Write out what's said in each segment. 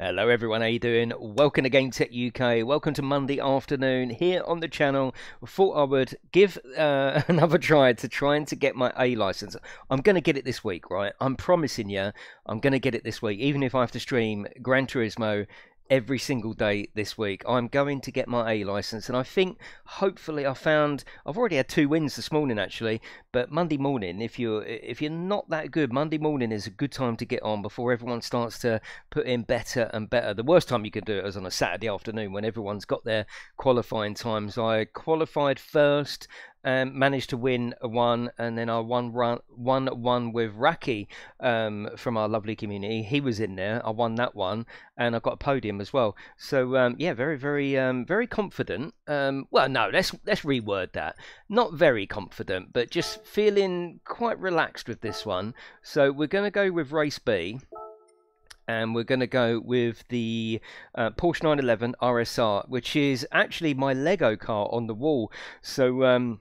Hello everyone, how you doing? Welcome to Game Tech UK. Welcome to Monday afternoon here on the channel. I thought I would give uh, another try to trying to get my A license. I'm going to get it this week, right? I'm promising you, I'm going to get it this week, even if I have to stream Gran Turismo every single day this week. I'm going to get my A license, and I think hopefully I found I've already had two wins this morning actually. But Monday morning, if you're if you're not that good, Monday morning is a good time to get on before everyone starts to put in better and better. The worst time you can do it is on a Saturday afternoon when everyone's got their qualifying times. I qualified first um, managed to win one, and then I won run, one one with Raki um, from our lovely community. He was in there. I won that one, and I got a podium as well. So um, yeah, very very um, very confident. Um, well, no, let's let's reword that. Not very confident, but just feeling quite relaxed with this one. So we're going to go with race B and we're going to go with the uh, Porsche 911 RSR, which is actually my Lego car on the wall. So um,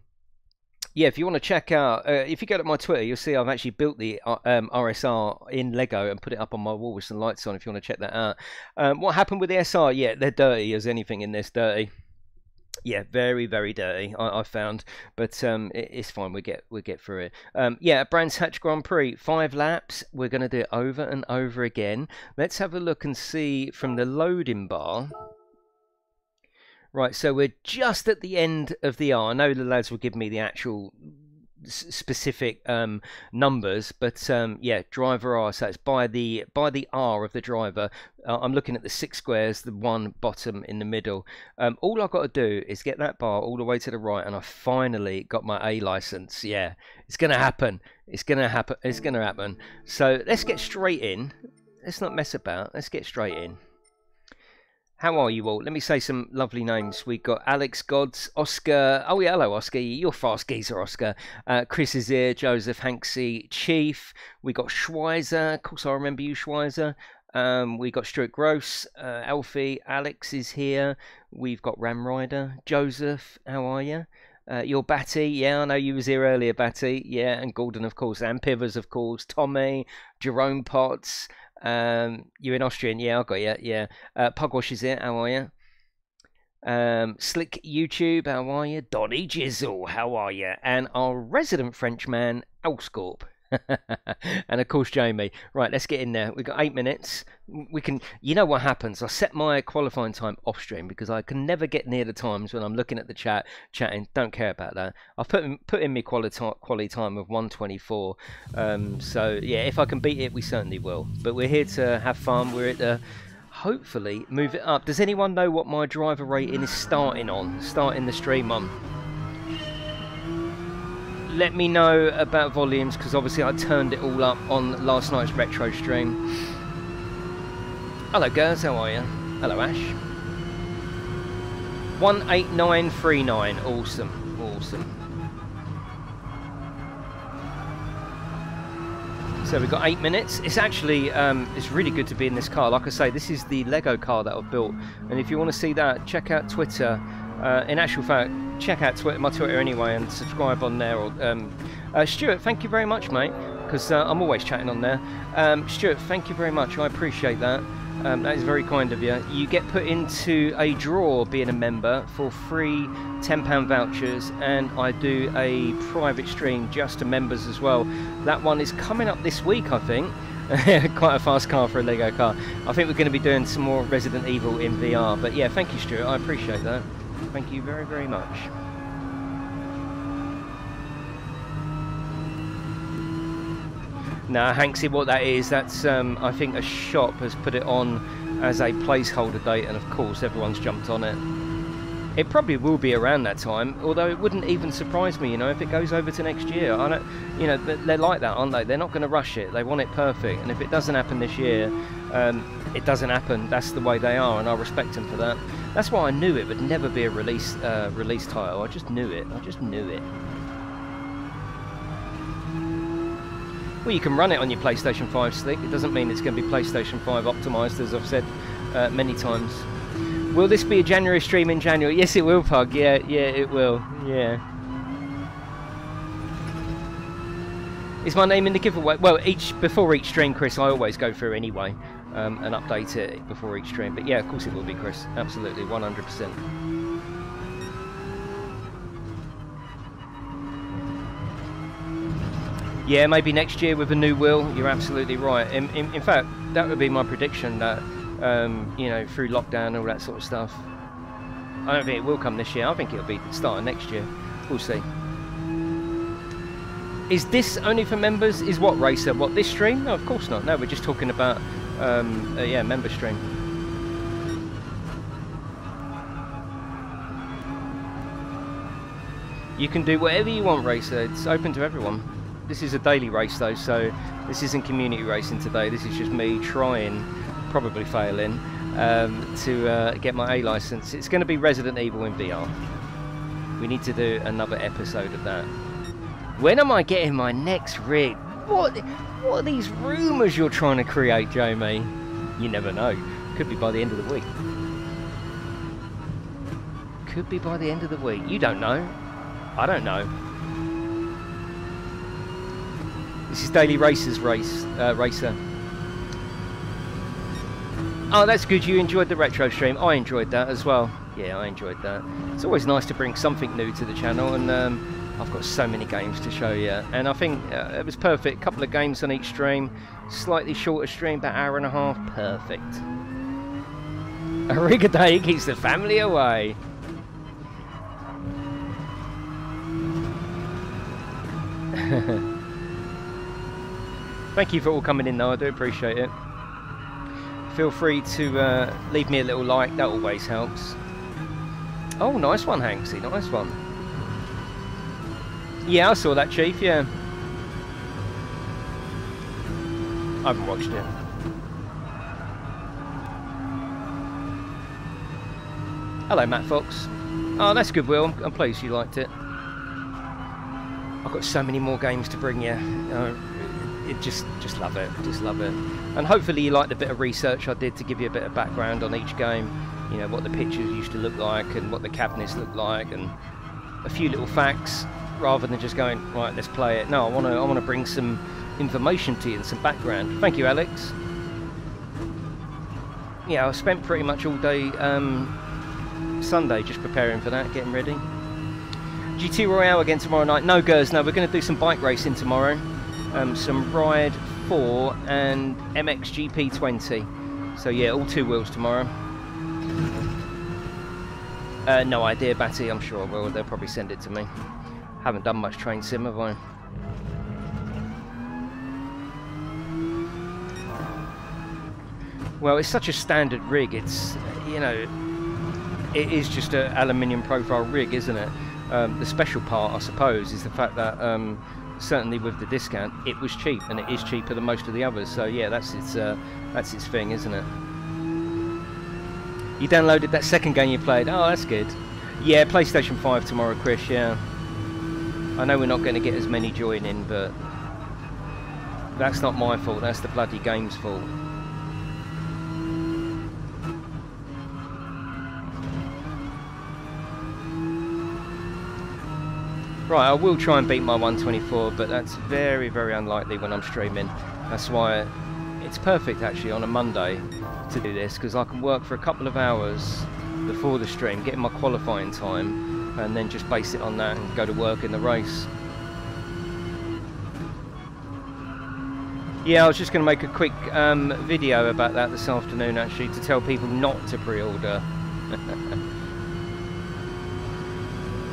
yeah, if you want to check out, uh, if you go to my Twitter, you'll see I've actually built the uh, um, RSR in Lego and put it up on my wall with some lights on. If you want to check that out, um, what happened with the SR? Yeah, they're dirty as anything in this dirty. Yeah, very very dirty. I, I found, but um, it, it's fine. We get we get through it. Um, yeah, Brands Hatch Grand Prix, five laps. We're going to do it over and over again. Let's have a look and see from the loading bar. Right, so we're just at the end of the R. I know the lads will give me the actual specific um, numbers, but um, yeah, driver R. So it's by the by the R of the driver. Uh, I'm looking at the six squares, the one bottom in the middle. Um, all I've got to do is get that bar all the way to the right, and I finally got my A license. Yeah, it's gonna happen. It's gonna happen. It's gonna happen. So let's get straight in. Let's not mess about. Let's get straight in. How are you all? Let me say some lovely names. We've got Alex Gods, Oscar. Oh, yeah, hello, Oscar. You're fast geezer, Oscar. Uh, Chris is here, Joseph Hanksy, Chief. We got Schweizer. Of course, I remember you, Schweizer. Um, we got Stuart Gross, uh, Alex is here. We've got Ram Rider, Joseph. How are you? Uh, your Batty, yeah, I know you was here earlier, Batty, yeah, and Gordon, of course, and Pivers, of course, Tommy, Jerome Potts, um, you're in Austrian, yeah, I got you. Yeah, uh, Pugwash is it? How are you? Um, Slick YouTube, how are you? Donny Jizzle, how are you? And our resident Frenchman, Elscorp. and of course Jamie. Right, let's get in there. We've got eight minutes. We can you know what happens. I set my qualifying time off stream because I can never get near the times when I'm looking at the chat, chatting. Don't care about that. I've put in, put in my quality quality time of 124. Um, so yeah, if I can beat it, we certainly will. But we're here to have fun. We're at the hopefully move it up. Does anyone know what my driver rating is starting on? Starting the stream on let me know about volumes because obviously I turned it all up on last night's retro stream. Hello girls, how are you? Hello Ash. 18939, awesome, awesome. So we've got eight minutes. It's actually, um, it's really good to be in this car. Like I say, this is the Lego car that I've built. And if you want to see that, check out Twitter. Uh, in actual fact, check out Twitter, my Twitter anyway and subscribe on there. Or, um, uh, Stuart, thank you very much, mate, because uh, I'm always chatting on there. Um, Stuart, thank you very much. I appreciate that. Um, that is very kind of you. You get put into a draw being a member for free £10 vouchers, and I do a private stream just to members as well. That one is coming up this week, I think. Quite a fast car for a Lego car. I think we're going to be doing some more Resident Evil in VR. But yeah, thank you, Stuart. I appreciate that. Thank you very, very much. Now, Hanksy, what that is, that's, um, I think a shop has put it on as a placeholder date, and of course everyone's jumped on it. It probably will be around that time, although it wouldn't even surprise me, you know, if it goes over to next year. I don't, you know, they're like that, aren't they? They're not going to rush it. They want it perfect, and if it doesn't happen this year, um, it doesn't happen. That's the way they are, and I respect them for that. That's why I knew it would never be a release uh, release title. I just knew it. I just knew it. Well, you can run it on your PlayStation 5 stick. It doesn't mean it's going to be PlayStation 5 optimized, as I've said uh, many times. Will this be a January stream in January? Yes, it will, Pug. Yeah, yeah, it will. Yeah. Is my name in the giveaway? Well, each before each stream, Chris, I always go through anyway. Um, and update it before each stream. But yeah, of course it will be, Chris. Absolutely, 100%. Yeah, maybe next year with a new wheel. You're absolutely right. In, in, in fact, that would be my prediction. That um, you know, through lockdown and all that sort of stuff. I don't think it will come this year. I think it'll be the start of next year. We'll see. Is this only for members? Is what racer? What this stream? No, of course not. No, we're just talking about um, uh, yeah, member stream. You can do whatever you want, racer. It's open to everyone. This is a daily race though, so this isn't community racing today. This is just me trying, probably failing, um, to uh, get my A license. It's going to be Resident Evil in VR. We need to do another episode of that. When am I getting my next rig? What, what are these rumours you're trying to create, Jamie? You never know. Could be by the end of the week. Could be by the end of the week. You don't know. I don't know. This is Daily Racers race uh, racer. Oh, that's good. You enjoyed the retro stream. I enjoyed that as well. Yeah, I enjoyed that. It's always nice to bring something new to the channel, and um, I've got so many games to show you. And I think uh, it was perfect. A couple of games on each stream. Slightly shorter stream, about hour and a half. Perfect. A rig a day keeps the family away. Thank you for all coming in though, I do appreciate it. Feel free to uh, leave me a little like, that always helps. Oh, nice one, Hanksy, nice one. Yeah, I saw that, Chief, yeah. I haven't watched it. Hello, Matt Fox. Oh, that's good, Will. I'm, pleased you liked it. I've got so many more games to bring you. Uh, it just just love it, just love it. And hopefully you like the bit of research I did to give you a bit of background on each game. You know what the pictures used to look like and what the cabinets look like, and a few little facts rather than just going right, let's play it. No, I want to I want to bring some information to you and some background. Thank you, Alex. Yeah, I spent pretty much all day um, Sunday just preparing for that, getting ready. GT Royale again tomorrow night. No, girls, no, we're going to do some bike racing tomorrow um, some Ride 4 and MXGP 20. So yeah, all two wheels tomorrow. Uh, no idea, Batty, I'm sure will. They'll probably send it to me. Haven't done much train sim, have I? Well, it's such a standard rig. It's, you know, it is just an aluminium profile rig, isn't it? Um, the special part, I suppose, is the fact that um, certainly with the discount, it was cheap, and it is cheaper than most of the others. So yeah, that's its uh, that's its thing, isn't it? You downloaded that second game you played. Oh, that's good. Yeah, PlayStation 5 tomorrow, Chris. Yeah. I know we're not going to get as many joining, but that's not my fault. That's the bloody game's fault. Right, I will try and beat my 124, but that's very, very unlikely when I'm streaming. That's why it's perfect actually on a Monday to do this, because I can work for a couple of hours before the stream, get my qualifying time, and then just base it on that and go to work in the race. Yeah, I was just going to make a quick um, video about that this afternoon actually to tell people not to pre-order.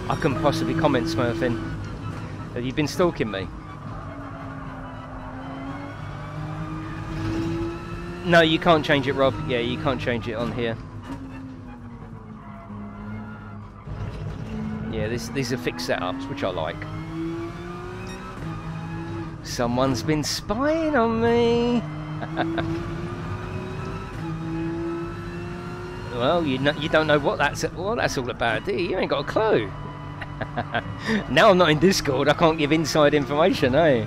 I couldn't possibly comment, Smurfing. Have you been stalking me? No, you can't change it, Rob. Yeah, you can't change it on here. Yeah, this, these are fixed setups, which I like. Someone's been spying on me. well, you know, you don't know what that's what that's all about, do you? You ain't got a clue. now I'm not in Discord, I can't give inside information, eh?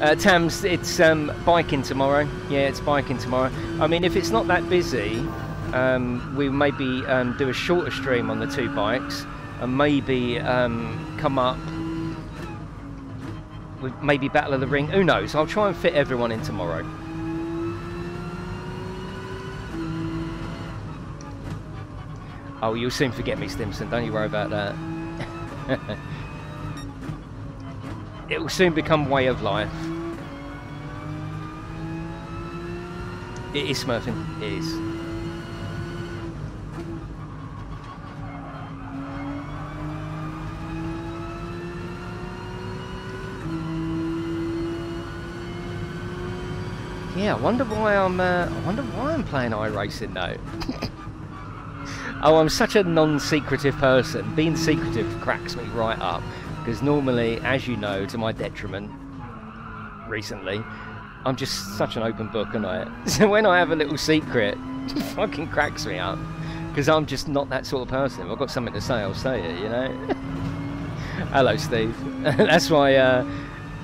Uh, Tams, it's um, biking tomorrow. Yeah, it's biking tomorrow. I mean, if it's not that busy, um, we maybe um, do a shorter stream on the two bikes and maybe um, come up with maybe Battle of the Ring. Who knows? I'll try and fit everyone in tomorrow. Oh, you'll soon forget me, Stimson. Don't you worry about that. it will soon become way of life. It is smurfing. It is. Yeah, I wonder why I'm. Uh, I wonder why I'm playing iRacing now. oh, I'm such a non-secretive person. Being secretive cracks me right up because normally, as you know, to my detriment, recently, I'm just such an open book, and I. So when I have a little secret, it fucking cracks me up because I'm just not that sort of person. If I've got something to say, I'll say it. You know. Hello, Steve. That's why. Uh,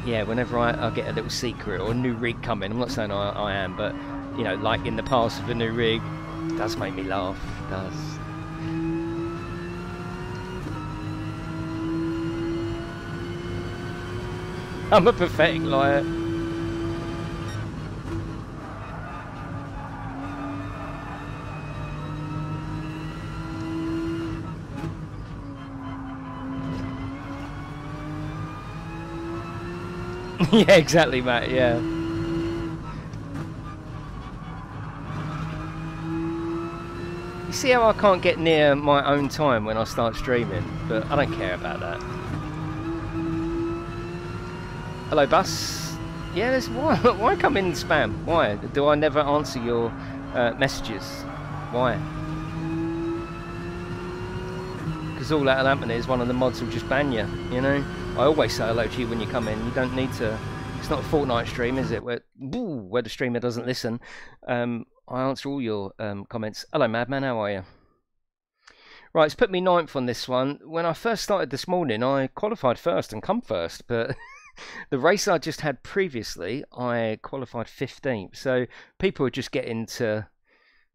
yeah, whenever I, I, get a little secret or a new rig coming, I'm not saying I, I am, but you know, like in the past with a new rig, does make me laugh. Does. I'm a pathetic liar. yeah, exactly, Matt. Yeah. You see how I can't get near my own time when I start streaming, but I don't care about that. Hello, Bus. Yeah, there's why why come in spam? Why do I never answer your uh, messages? Why? Because all that'll happen is one of the mods will just ban you. You know. I always say hello to you when you come in. You don't need to. It's not a Fortnite stream, is it? Where where the streamer doesn't listen. Um, I answer all your um, comments. Hello, Madman. How are you? Right, it's put me ninth on this one. When I first started this morning, I qualified first and come first, but the race I just had previously, I qualified 15th. So people are just getting to,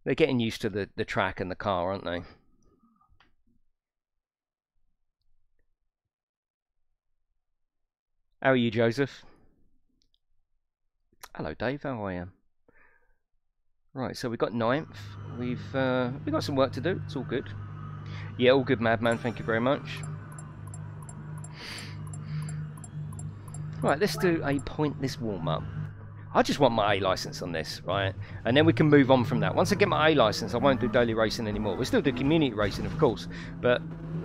they're getting used to the, the track and the car, aren't they? How are you, Joseph? Hello, Dave. How are you? Right, so we've got ninth. We've uh, we got some work to do. It's all good. Yeah, all good, Madman. Thank you very much. Right, let's do a pointless warm-up. I just want my A license on this, right? And then we can move on from that. Once I get my A license, I won't do daily racing anymore. We still do community racing, of course, but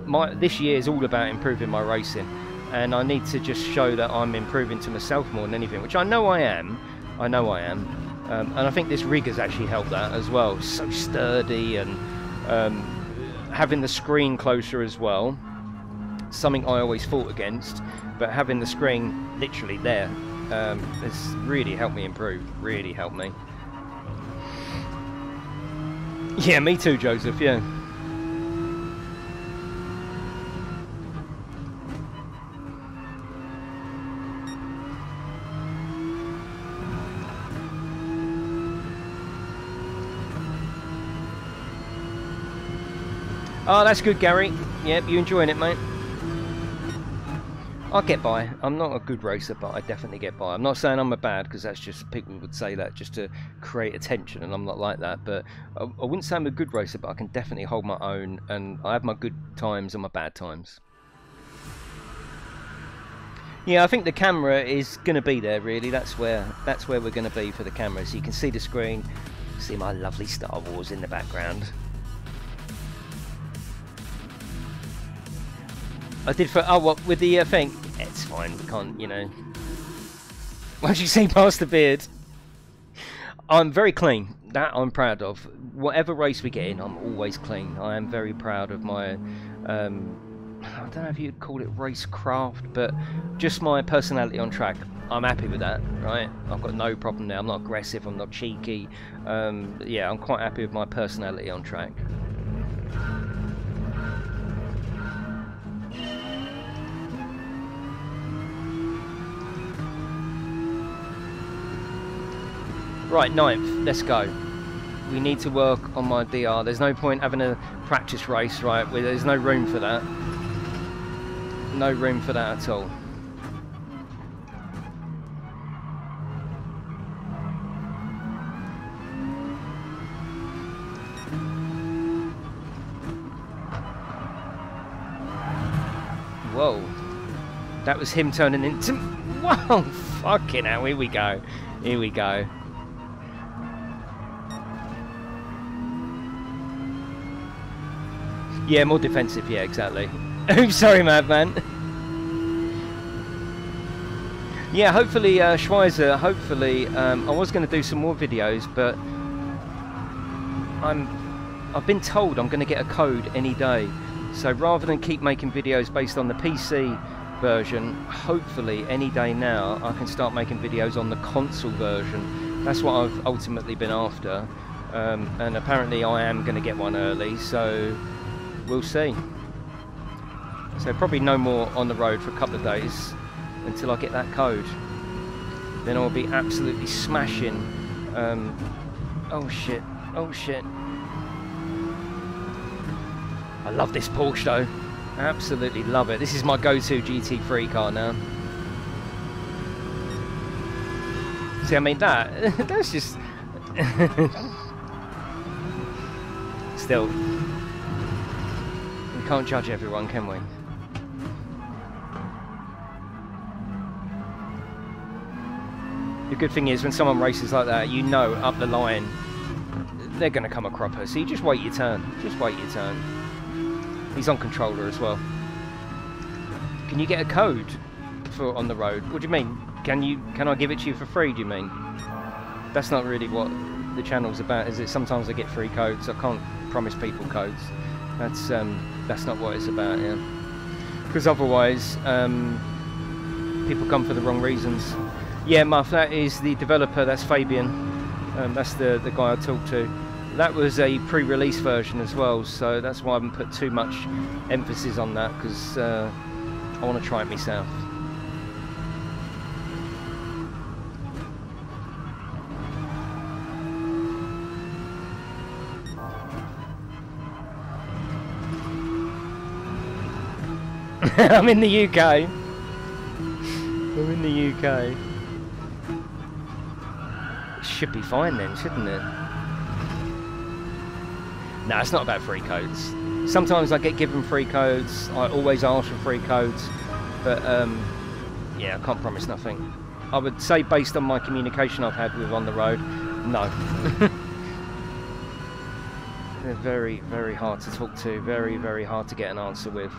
my this year is all about improving my racing and I need to just show that I'm improving to myself more than anything, which I know I am. I know I am. Um, and I think this rig has actually helped that as well. So sturdy and um, having the screen closer as well. Something I always fought against, but having the screen literally there um, has really helped me improve. Really helped me. Yeah, me too, Joseph. Yeah. Oh, that's good, Gary. Yep, you enjoying it, mate? I'll get by. I'm not a good racer, but I definitely get by. I'm not saying I'm a bad, because that's just, people would say that just to create attention, and I'm not like that. But I, I wouldn't say I'm a good racer, but I can definitely hold my own, and I have my good times and my bad times. Yeah, I think the camera is going to be there. Really, that's where that's where we're going to be for the camera. So you can see the screen, see my lovely Star Wars in the background. I did for oh what with the uh, thing. It's fine. We can't you know. Once you see past the beard, I'm very clean. That I'm proud of. Whatever race we get in, I'm always clean. I am very proud of my. Um, I don't know if you'd call it racecraft, but just my personality on track. I'm happy with that, right? I've got no problem there. I'm not aggressive. I'm not cheeky. Um, yeah, I'm quite happy with my personality on track. Right, ninth, let's go. We need to work on my DR. There's no point having a practice race, right? There's no room for that. No room for that at all. Whoa. That was him turning into... Whoa, fucking hell, here we go. Here we go. Yeah, more defensive, yeah, exactly. Sorry, madman. yeah, hopefully, uh, Schweizer, hopefully, um, I was going to do some more videos, but I'm, I've been told I'm going to get a code any day. So rather than keep making videos based on the PC version, hopefully any day now I can start making videos on the console version. That's what I've ultimately been after. Um, and apparently I am going to get one early, so we'll see. So probably no more on the road for a couple of days until I get that code. Then I'll be absolutely smashing. Um, oh shit! Oh shit! I love this Porsche though. Absolutely love it. This is my go-to GT3 car now. See, I mean that that's just still can't judge everyone, can we? The good thing is, when someone races like that, you know up the line they're going to come a cropper. So you just wait your turn. Just wait your turn. He's on controller as well. Can you get a code for on the road? What do you mean? Can you? Can I give it to you for free? Do you mean? That's not really what the channel's about, is it? Sometimes I get free codes. I can't promise people codes. That's um, that's not what it's about, yeah. Because otherwise, um, people come for the wrong reasons. Yeah, Muff, that is the developer. That's Fabian. Um, that's the the guy I talked to. That was a pre-release version as well, so that's why I haven't put too much emphasis on that because uh, I want to try it myself. I'm in the UK. I'm in the UK. It should be fine then, shouldn't it? No, it's not about free codes. Sometimes I get given free codes. I always ask for free codes. But, um, yeah, I can't promise nothing. I would say based on my communication I've had with On The Road, no. They're very, very hard to talk to. Very, very hard to get an answer with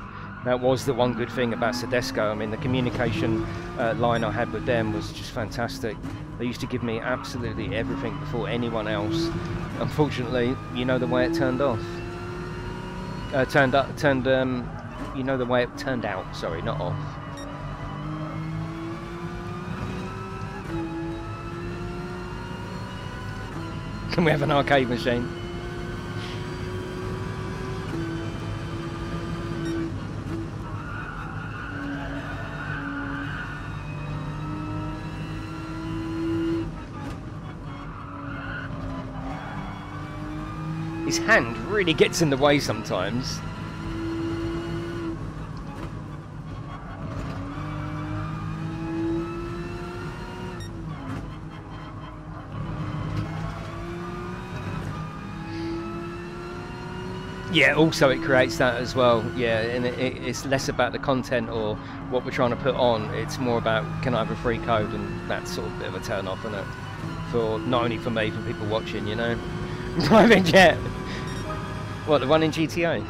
that was the one good thing about Sedesco. I mean, the communication uh, line I had with them was just fantastic. They used to give me absolutely everything before anyone else. Unfortunately, you know the way it turned off. Uh, turned up, turned. Um, you know the way it turned out. Sorry, not off. Can we have an arcade machine? His hand really gets in the way sometimes. Yeah, also it creates that as well. Yeah, and it, it's less about the content or what we're trying to put on. It's more about can I have a free code, and that's sort of a bit of a turn off, isn't it? For not only for me, for people watching, you know. Private jet. What, the one in GTA?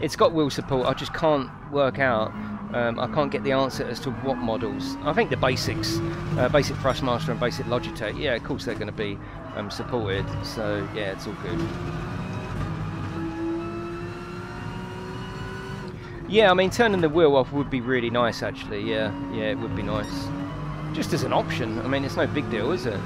It's got wheel support, I just can't work out. Um, I can't get the answer as to what models. I think the basics, uh, basic Thrustmaster and basic Logitech, yeah, of course they're going to be um, supported. So yeah, it's all good. Yeah, I mean, turning the wheel off would be really nice, actually. Yeah, yeah, it would be nice. Just as an option. I mean, it's no big deal, is it?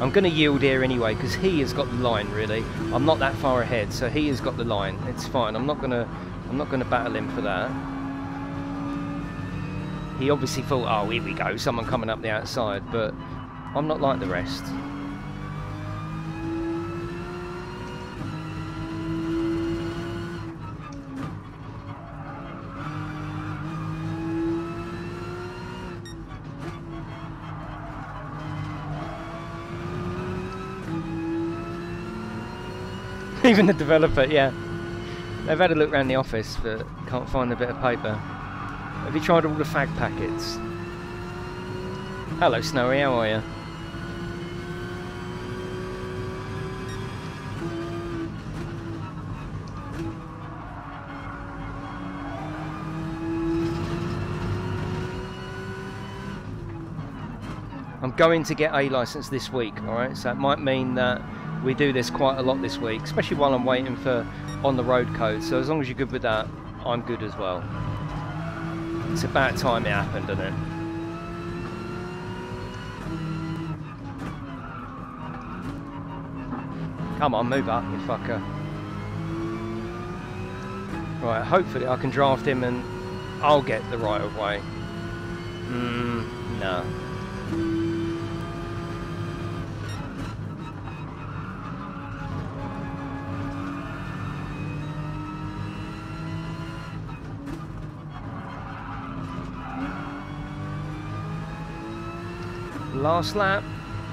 I'm going to yield here anyway, because he has got the line, really. I'm not that far ahead, so he has got the line. It's fine. I'm not going to... I'm not going to battle him for that. He obviously thought, oh, here we go, someone coming up the outside, but I'm not like the rest. Even the developer, yeah. They've had a look around the office, but can't find a bit of paper. Have you tried all the fag packets? Hello, Snowy, how are you? I'm going to get a license this week, alright? So it might mean that we do this quite a lot this week, especially while I'm waiting for on the road code. So as long as you're good with that, I'm good as well. It's about time it happened, isn't it? Come on, move up, you fucker. Right, hopefully I can draft him and I'll get the right of way. Hmm, no. Last lap.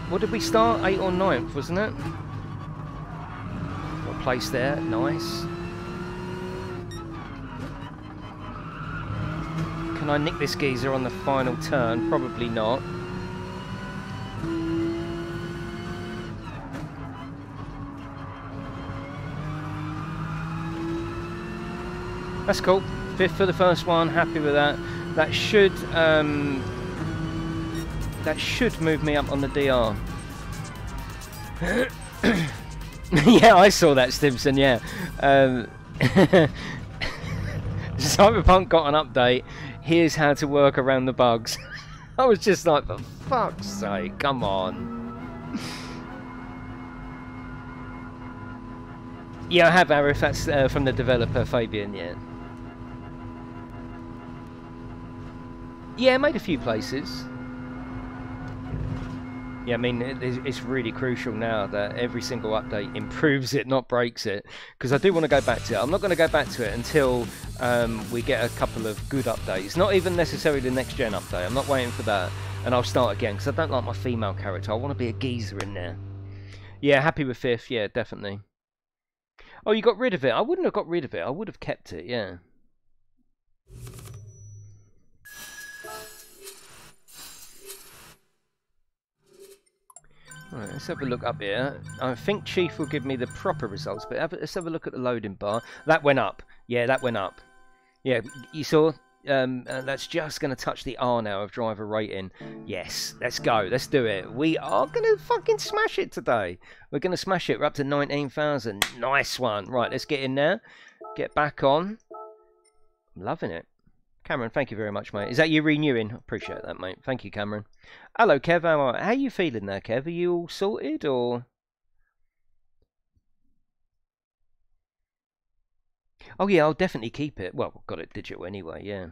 What did we start? 8 or ninth, wasn't it? Got place there. Nice. Can I nick this geezer on the final turn? Probably not. That's cool. Fifth for the first one. Happy with that. That should um, that should move me up on the DR. yeah, I saw that, Stimson, yeah. Um, Cyberpunk got an update. Here's how to work around the bugs. I was just like, for fuck's sake, come on. yeah, I have, Arif. That's uh, from the developer, Fabian, yeah. Yeah, made a few places. Yeah, I mean, it's really crucial now that every single update improves it, not breaks it. Because I do want to go back to it. I'm not going to go back to it until um, we get a couple of good updates. Not even necessarily the next gen update. I'm not waiting for that. And I'll start again because I don't like my female character. I want to be a geezer in there. Yeah, happy with fifth. Yeah, definitely. Oh, you got rid of it. I wouldn't have got rid of it. I would have kept it. Yeah. Right, let's have a look up here. I think Chief will give me the proper results, but have, let's have a look at the loading bar. That went up. Yeah, that went up. Yeah, you saw? Um, uh, that's just going to touch the R now of driver rating. Yes, let's go. Let's do it. We are going to fucking smash it today. We're going to smash it. We're up to 19,000. Nice one. Right, let's get in there. Get back on. I'm loving it. Cameron, thank you very much, mate. Is that you renewing? I appreciate that, mate. Thank you, Cameron. Hello, Kev. How are, you feeling there, Kev? Are you all sorted, or...? Oh, yeah, I'll definitely keep it. Well, got it digital anyway, yeah.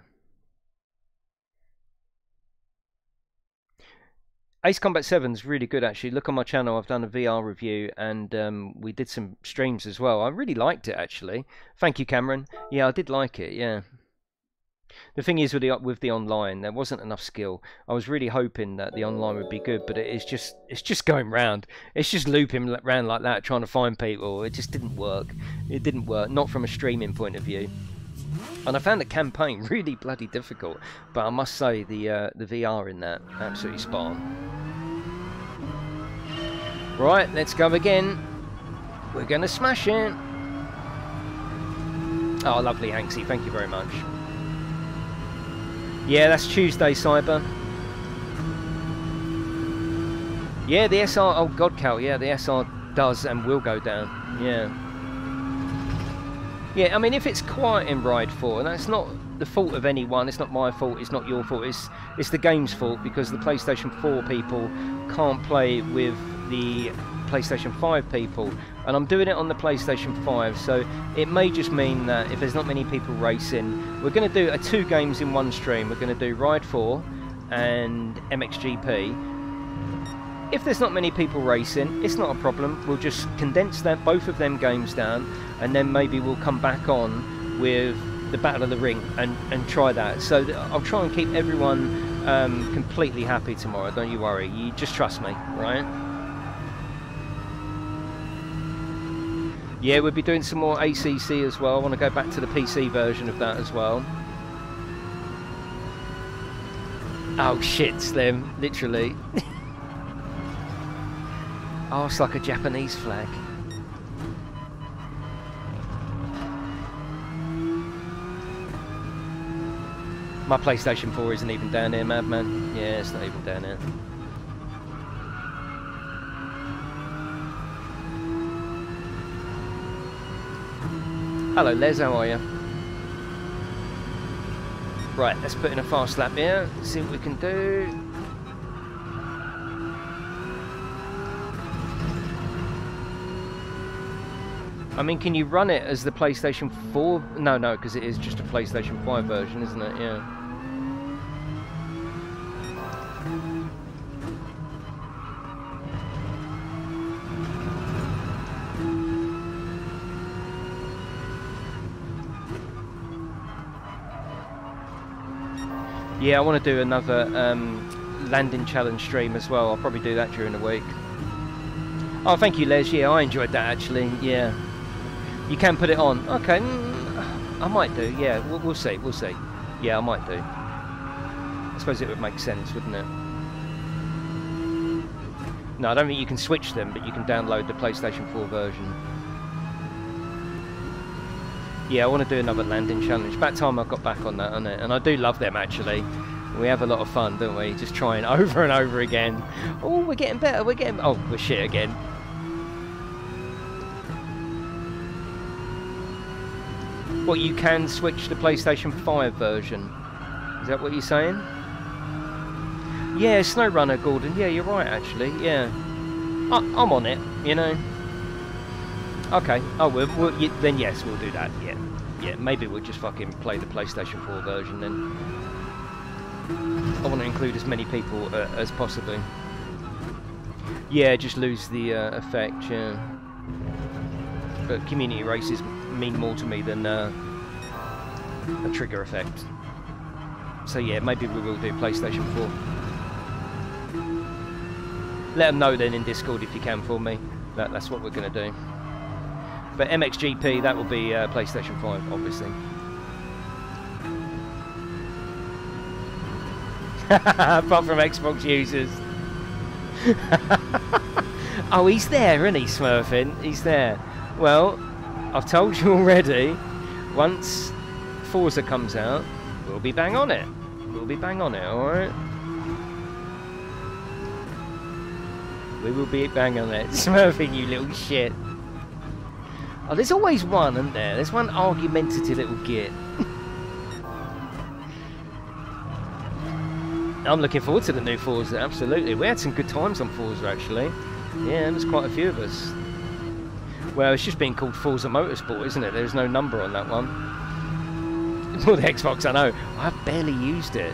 Ace Combat 7 is really good, actually. Look on my channel. I've done a VR review, and um, we did some streams as well. I really liked it, actually. Thank you, Cameron. Yeah, I did like it, yeah. The thing is with the with the online, there wasn't enough skill. I was really hoping that the online would be good, but it is just it's just going round. It's just looping around like that, trying to find people. It just didn't work. It didn't work, not from a streaming point of view. And I found the campaign really bloody difficult. But I must say the uh, the VR in that absolutely spot on. Right, let's go again. We're gonna smash it. Oh, lovely, Hanksy. Thank you very much. Yeah, that's Tuesday, Cyber. Yeah, the SR, oh God, Cal, yeah, the SR does and will go down. Yeah. Yeah, I mean, if it's quiet in Ride 4, and that's not the fault of anyone, it's not my fault, it's not your fault, it's, it's the game's fault because the PlayStation 4 people can't play with the PlayStation 5 people, and I'm doing it on the PlayStation 5, so it may just mean that if there's not many people racing, we're going to do a two games in one stream. We're going to do Ride 4 and MXGP. If there's not many people racing, it's not a problem. We'll just condense that both of them games down, and then maybe we'll come back on with the Battle of the Ring and, and try that. So I'll try and keep everyone um, completely happy tomorrow. Don't you worry. You just trust me, right? Yeah, we'll be doing some more ACC as well. I want to go back to the PC version of that as well. Oh shit, Slim, literally. oh, it's like a Japanese flag. My PlayStation 4 isn't even down here, Madman. Yeah, it's not even down here. Hello Les, how are you? Right, let's put in a fast lap here, see what we can do. I mean, can you run it as the PlayStation 4? No, no, because it is just a PlayStation 5 version, isn't it? Yeah. Yeah, I want to do another um, landing challenge stream as well. I'll probably do that during the week. Oh, thank you, Les. Yeah, I enjoyed that actually. Yeah, you can put it on. Okay, mm, I might do. Yeah, we'll, we'll see. We'll see. Yeah, I might do. I suppose it would make sense, wouldn't it? No, I don't think you can switch them, but you can download the PlayStation 4 version. Yeah, I want to do another landing challenge. About time I got back on that, on it? And I do love them actually. We have a lot of fun, don't we? Just trying over and over again. Oh, we're getting better. We're getting. Oh, we're shit again. What you can switch to PlayStation 5 version. Is that what you're saying? Yeah, SnowRunner, Gordon. Yeah, you're right, actually. Yeah, I, I'm on it. You know. Okay. Oh, we'll, then yes, we'll do that. Yeah. Yeah, maybe we'll just fucking play the PlayStation 4 version then. I want to include as many people uh, as possible. Yeah, just lose the uh, effect, yeah. But community races mean more to me than uh, a trigger effect. So yeah, maybe we will do PlayStation 4. Let them know then in Discord if you can for me. That, that's what we're going to do. But MXGP, that will be uh, PlayStation 5, obviously. Apart from Xbox users. oh, he's there, isn't he, Smurfing? He's there. Well, I've told you already, once Forza comes out, we'll be bang on it. We'll be bang on it, alright? We will be bang on it. Smurfing, you little shit. Oh, there's always one, isn't there? There's one argumentative little git. I'm looking forward to the new Forza, absolutely. We had some good times on Forza, actually. Yeah, there's quite a few of us. Well, it's just being called Forza Motorsport, isn't it? There's no number on that one. For the Xbox, I know. I've barely used it.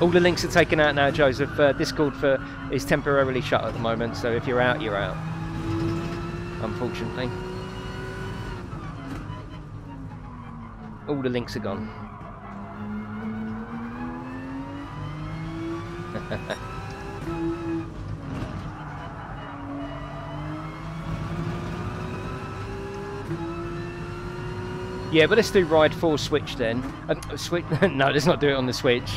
All the links are taken out now, Joseph. Uh, Discord for is temporarily shut at the moment, so if you're out, you're out. Unfortunately. All the links are gone. yeah, but let's do Ride 4 Switch then. Uh, switch? no, let's not do it on the Switch.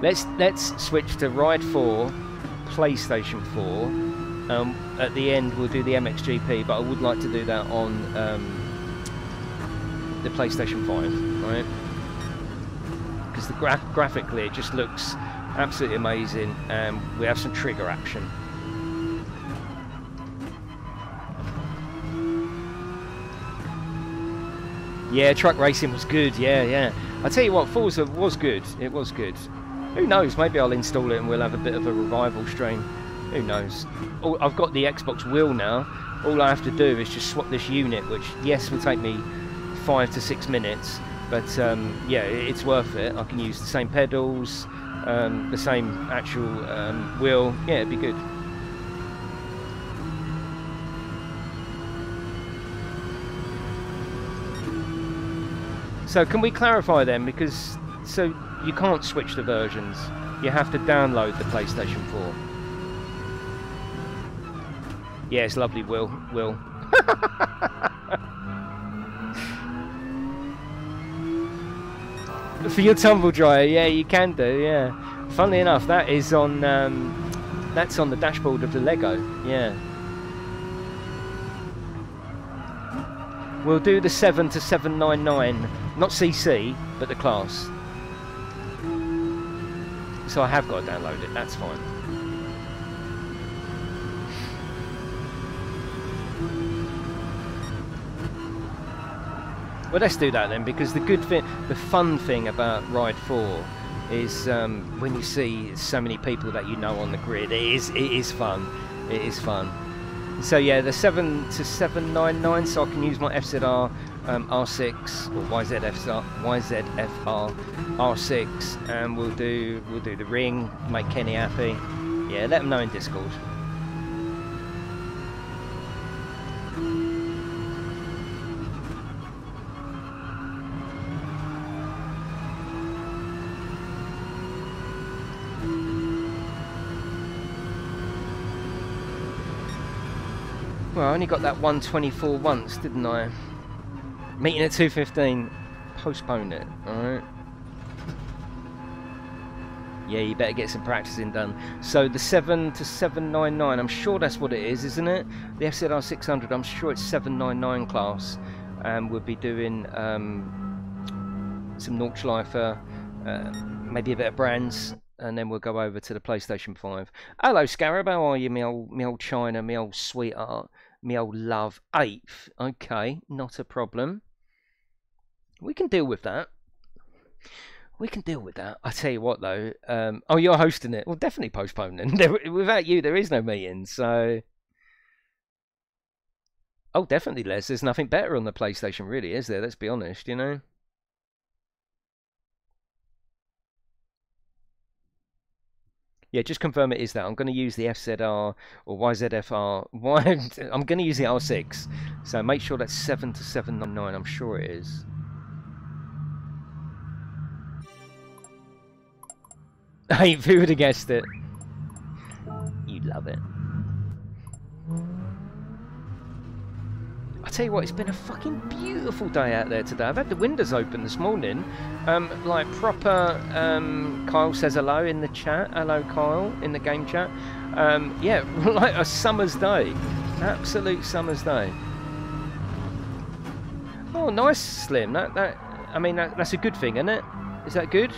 Let's let's switch to Ride 4, PlayStation 4. Um, at the end, we'll do the MXGP, but I would like to do that on um, the PlayStation 5, right? Because the gra graphically, it just looks absolutely amazing, and we have some trigger action. Yeah, truck racing was good. Yeah, yeah. I tell you what, Forza was good. It was good. Who knows? Maybe I'll install it and we'll have a bit of a revival stream. Who knows? Oh, I've got the Xbox wheel now. All I have to do is just swap this unit, which, yes, will take me five to six minutes. But, um, yeah, it's worth it. I can use the same pedals, um, the same actual um, wheel. Yeah, it'd be good. So can we clarify then? Because so you can't switch the versions. You have to download the PlayStation 4. Yeah, it's lovely, Will. Will. For your tumble dryer, yeah, you can do, yeah. Funnily enough, that is on, um, that's on the dashboard of the Lego, yeah. We'll do the 7 to 799, not CC, but the class. So I have got to download it, that's fine. Well, let's do that then, because the good thing, the fun thing about Ride 4 is um, when you see so many people that you know on the grid, it is, it is fun. It is fun. So yeah, the 7 to 799, so I can use my FZR um, R6 or YZFR, YZFR R6, and we'll do we'll do the ring, make Kenny happy. Yeah, let them know in Discord. Well, I only got that 124 once, didn't I? Meeting at 2.15. Postpone it, alright? Yeah, you better get some practicing done. So the 7 to 799, I'm sure that's what it is, isn't it? The FZR 600, I'm sure it's 799 class. And we'll be doing um, some Nordschleife, uh, maybe a bit of brands, and then we'll go over to the PlayStation 5. Hello, Scarab, how are you, me old, me old China, me old sweetheart? me old love. Eighth. Okay, not a problem. We can deal with that. We can deal with that. I tell you what, though. Um, oh, you're hosting it. Well, definitely postponing. There, without you, there is no meeting. So, oh, definitely, Les. There's nothing better on the PlayStation, really, is there? Let's be honest. You know. Yeah, just confirm it is that. I'm going to use the FZR or YZFR. I'm going to use the R6. So make sure that's 7 to 799. I'm sure it is. Hey, who would have guessed it? You'd love it. I tell you what, it's been a fucking beautiful day out there today. I've had the windows open this morning. Um, like proper, um, Kyle says hello in the chat. Hello, Kyle, in the game chat. Um, yeah, like a summer's day. Absolute summer's day. Oh, nice, Slim. That, that, I mean, that, that's a good thing, isn't it? Is that good?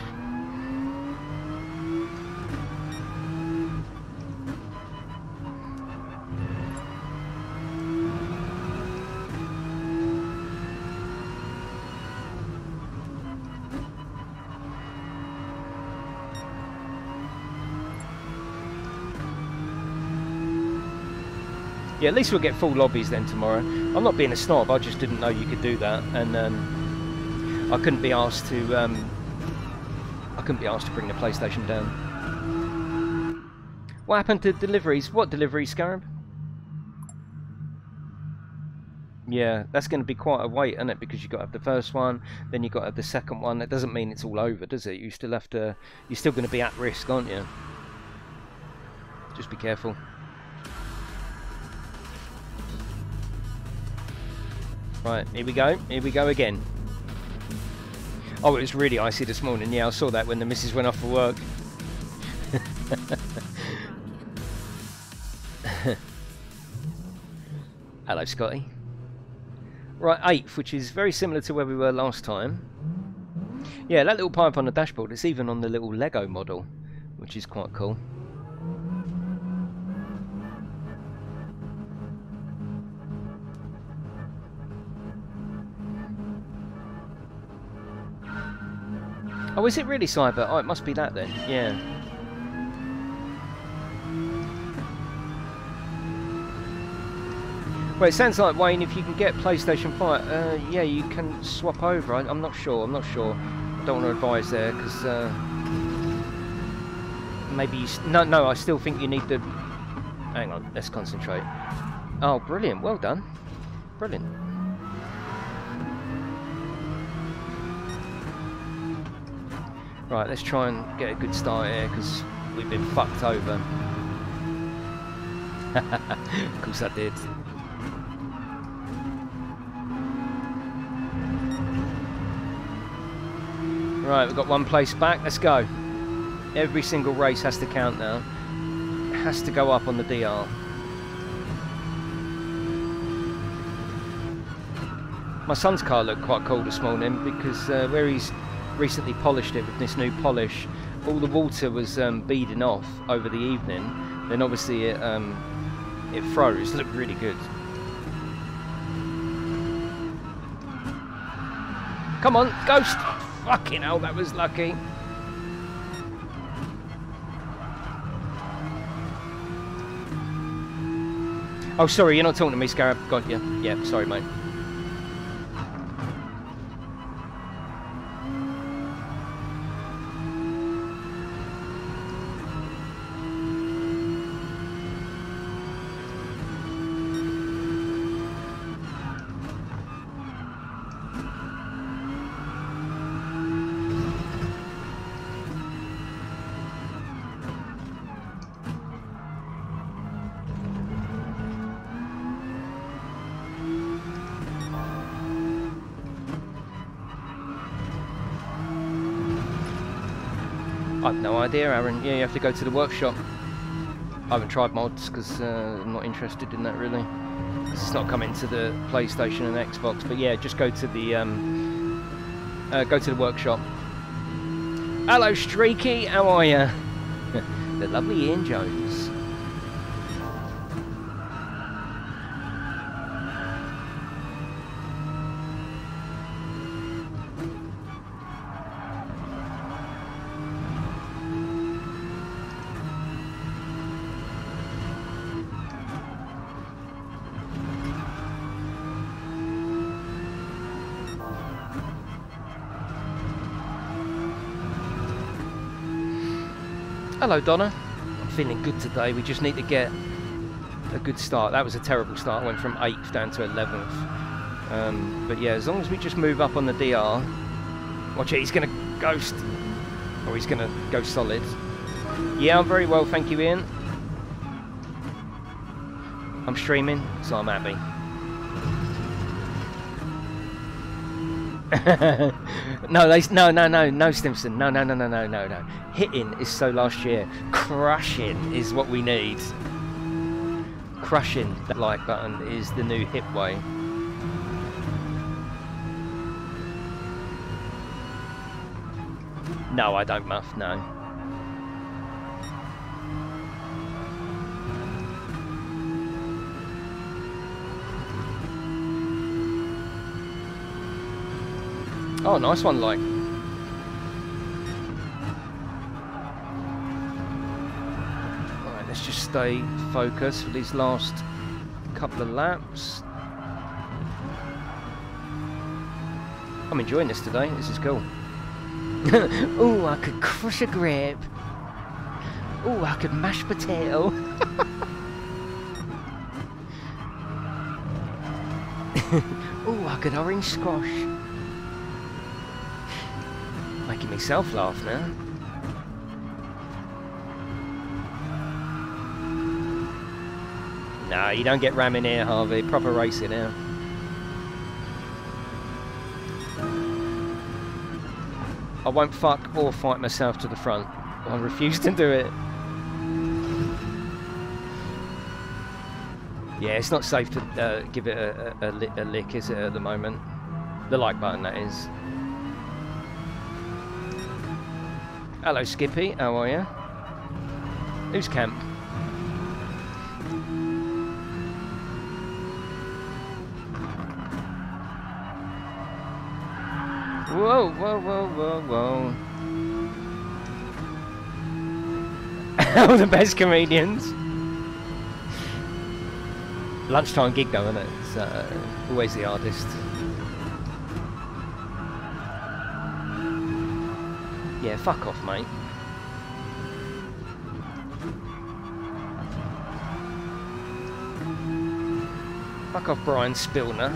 Yeah, at least we'll get full lobbies then tomorrow. I'm not being a snob, I just didn't know you could do that, and um, I couldn't be asked to. Um, I couldn't be asked to bring the PlayStation down. What happened to deliveries? What deliveries, Scarab? Yeah, that's going to be quite a wait, isn't it? Because you've got to have the first one, then you've got to have the second one. That doesn't mean it's all over, does it? You still have to. You're still going to be at risk, aren't you? Just be careful. Right, here we go. Here we go again. Oh, it was really icy this morning. Yeah, I saw that when the missus went off for work. Hello, Scotty. Right, 8th, which is very similar to where we were last time. Yeah, that little pipe on the dashboard, it's even on the little Lego model, which is quite cool. Oh, is it really cyber? Oh, it must be that then. Yeah. Well, it sounds like, Wayne, if you can get PlayStation 5, uh, yeah, you can swap over. I, am not sure, I'm not sure. I don't want to advise there, because uh, maybe you... No, no, I still think you need the... Hang on, let's concentrate. Oh, brilliant, well done. Brilliant. Right, let's try and get a good start here because we've been fucked over. of course I did. Right, we've got one place back. Let's go. Every single race has to count now. It has to go up on the DR. My son's car looked quite cool this morning because uh, where he's recently polished it with this new polish, all the water was um, beading off over the evening. Then obviously it, um, it froze. Looked really good. Come on, Ghost! Fucking hell, that was lucky. Oh, sorry, you're not talking to me, Scarab. Got you. Yeah, sorry, mate. Idea, Aaron. Yeah, you have to go to the workshop. I haven't tried mods because uh, I'm not interested in that really. It's not coming to the PlayStation and Xbox. But yeah, just go to the um, uh, go to the workshop. Hello, Streaky. How are you? the lovely Ian Jones. Hello, Donna. I'm feeling good today. We just need to get a good start. That was a terrible start. I went from 8th down to 11th. Um, but yeah, as long as we just move up on the DR. Watch it, he's going to ghost. Or he's going to go solid. Yeah, I'm very well, thank you, Ian. I'm streaming, so I'm happy. no, they, no, no, no, no, Stimson. No, no, no, no, no, no, no. Hitting is so last year. Crushing is what we need. Crushing that like button is the new hit way. No, I don't muff, no. Oh, nice one, like. Stay focused for these last couple of laps. I'm enjoying this today, this is cool. oh, I could crush a grape. Oh, I could mash potato. oh, I could orange squash. Making myself laugh now. No, you don't get ramming here, Harvey. Proper racing now. I won't fuck or fight myself to the front. I refuse to do it. Yeah, it's not safe to uh, give it a, a, a, a lick, is it, at the moment? The like button, that is. Hello, Skippy. How are you? Who's camp? Whoa, whoa, whoa, whoa, whoa. All the best comedians. Lunchtime gig though, isn't it? It's uh, always the hardest. Yeah, fuck off, mate. Fuck off, Brian Spilner.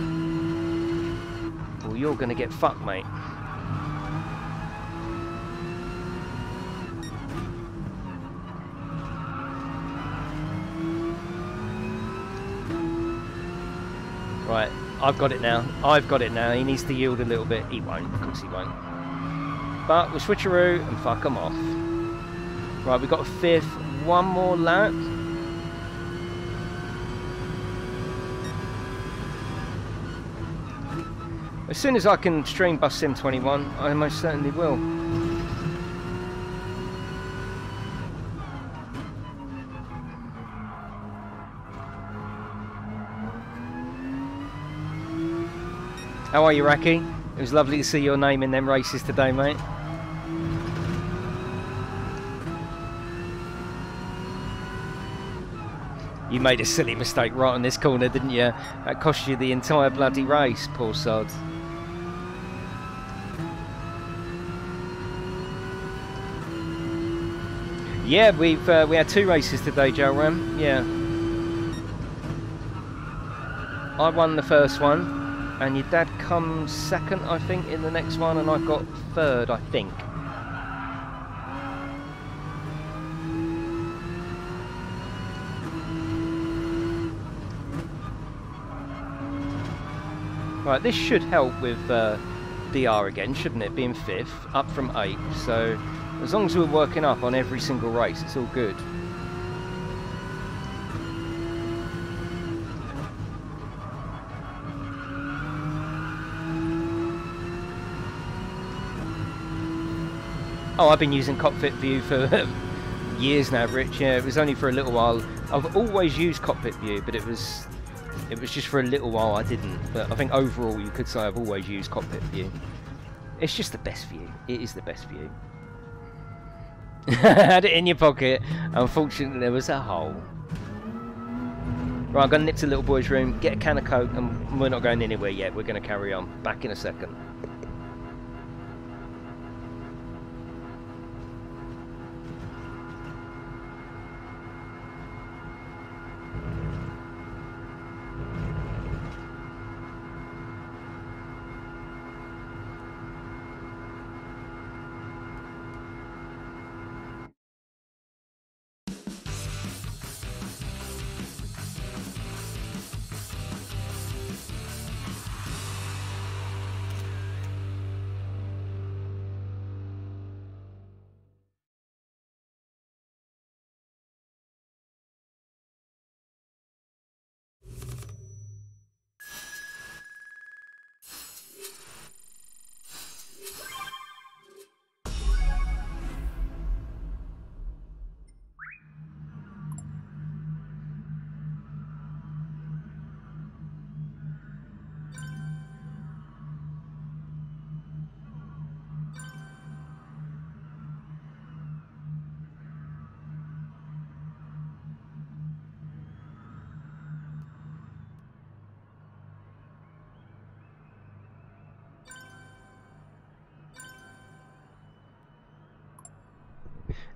Well, you're gonna get fucked, mate. I've got it now. I've got it now. He needs to yield a little bit. He won't. Of course he won't. But we'll switcheroo and fuck him off. Right, we've got a fifth. One more lap. As soon as I can stream Bus Sim 21, I most certainly will. How are you, Raki? It was lovely to see your name in them races today, mate. You made a silly mistake right on this corner, didn't you? That cost you the entire bloody race, poor sod. Yeah, we've uh, we had two races today, Joe Ram. Yeah, I won the first one, and your dad comes second, I think, in the next one, and I got third, I think. Right, this should help with uh, DR again, shouldn't it? Being fifth, up from eighth. So as long as we're working up on every single race, it's all good. Oh, I've been using Cockpit View for years now, Rich. Yeah, it was only for a little while. I've always used Cockpit View, but it was it was just for a little while I didn't. But I think overall, you could say I've always used Cockpit View. It's just the best view. It is the best view. Had it in your pocket. Unfortunately, there was a hole. Right, I'm going to nip to the little boy's room, get a can of Coke, and we're not going anywhere yet. We're going to carry on. Back in a second.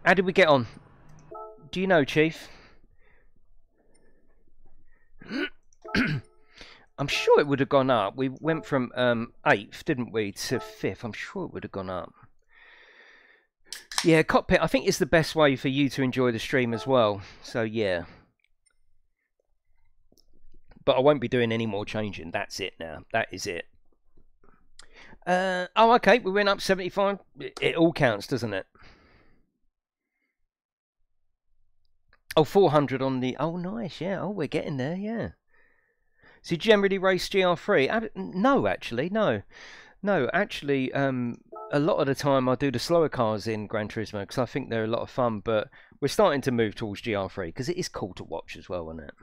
How did we get on? Do you know, Chief? I'm sure it would have gone up. We went from um, 8th, didn't we, to 5th. I'm sure it would have gone up. Yeah, cockpit, I think is the best way for you to enjoy the stream as well. So, yeah. But I won't be doing any more changing. That's it now. That is it. Uh, oh, okay. We went up 75. It all counts, doesn't it? Oh, 400 on the... Oh, nice, yeah. Oh, we're getting there, yeah. So generally race GR3? No, actually, no. No, actually, um, a lot of the time I do the slower cars in Gran Turismo because I think they're a lot of fun, but we're starting to move towards GR3 because it is cool to watch as well, isn't it?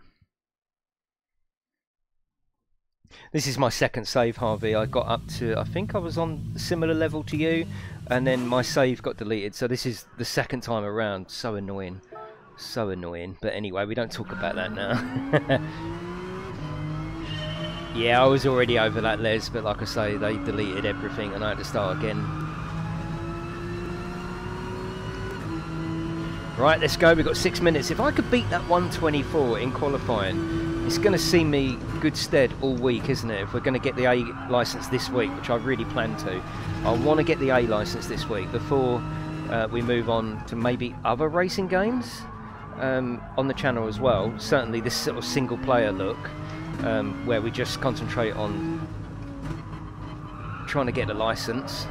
This is my second save, Harvey. I got up to, I think I was on similar level to you, and then my save got deleted. So this is the second time around. So annoying. So annoying. But anyway, we don't talk about that now. yeah, I was already over that, Les, but like I say, they deleted everything and I had to start again. Right, let's go. We've got six minutes. If I could beat that 124 in qualifying, it's going to see me good stead all week, isn't it? If we're going to get the A license this week, which I really plan to. I want to get the A license this week before uh, we move on to maybe other racing games um, on the channel as well. Certainly this sort of single player look. um, where we just concentrate on trying to get the license.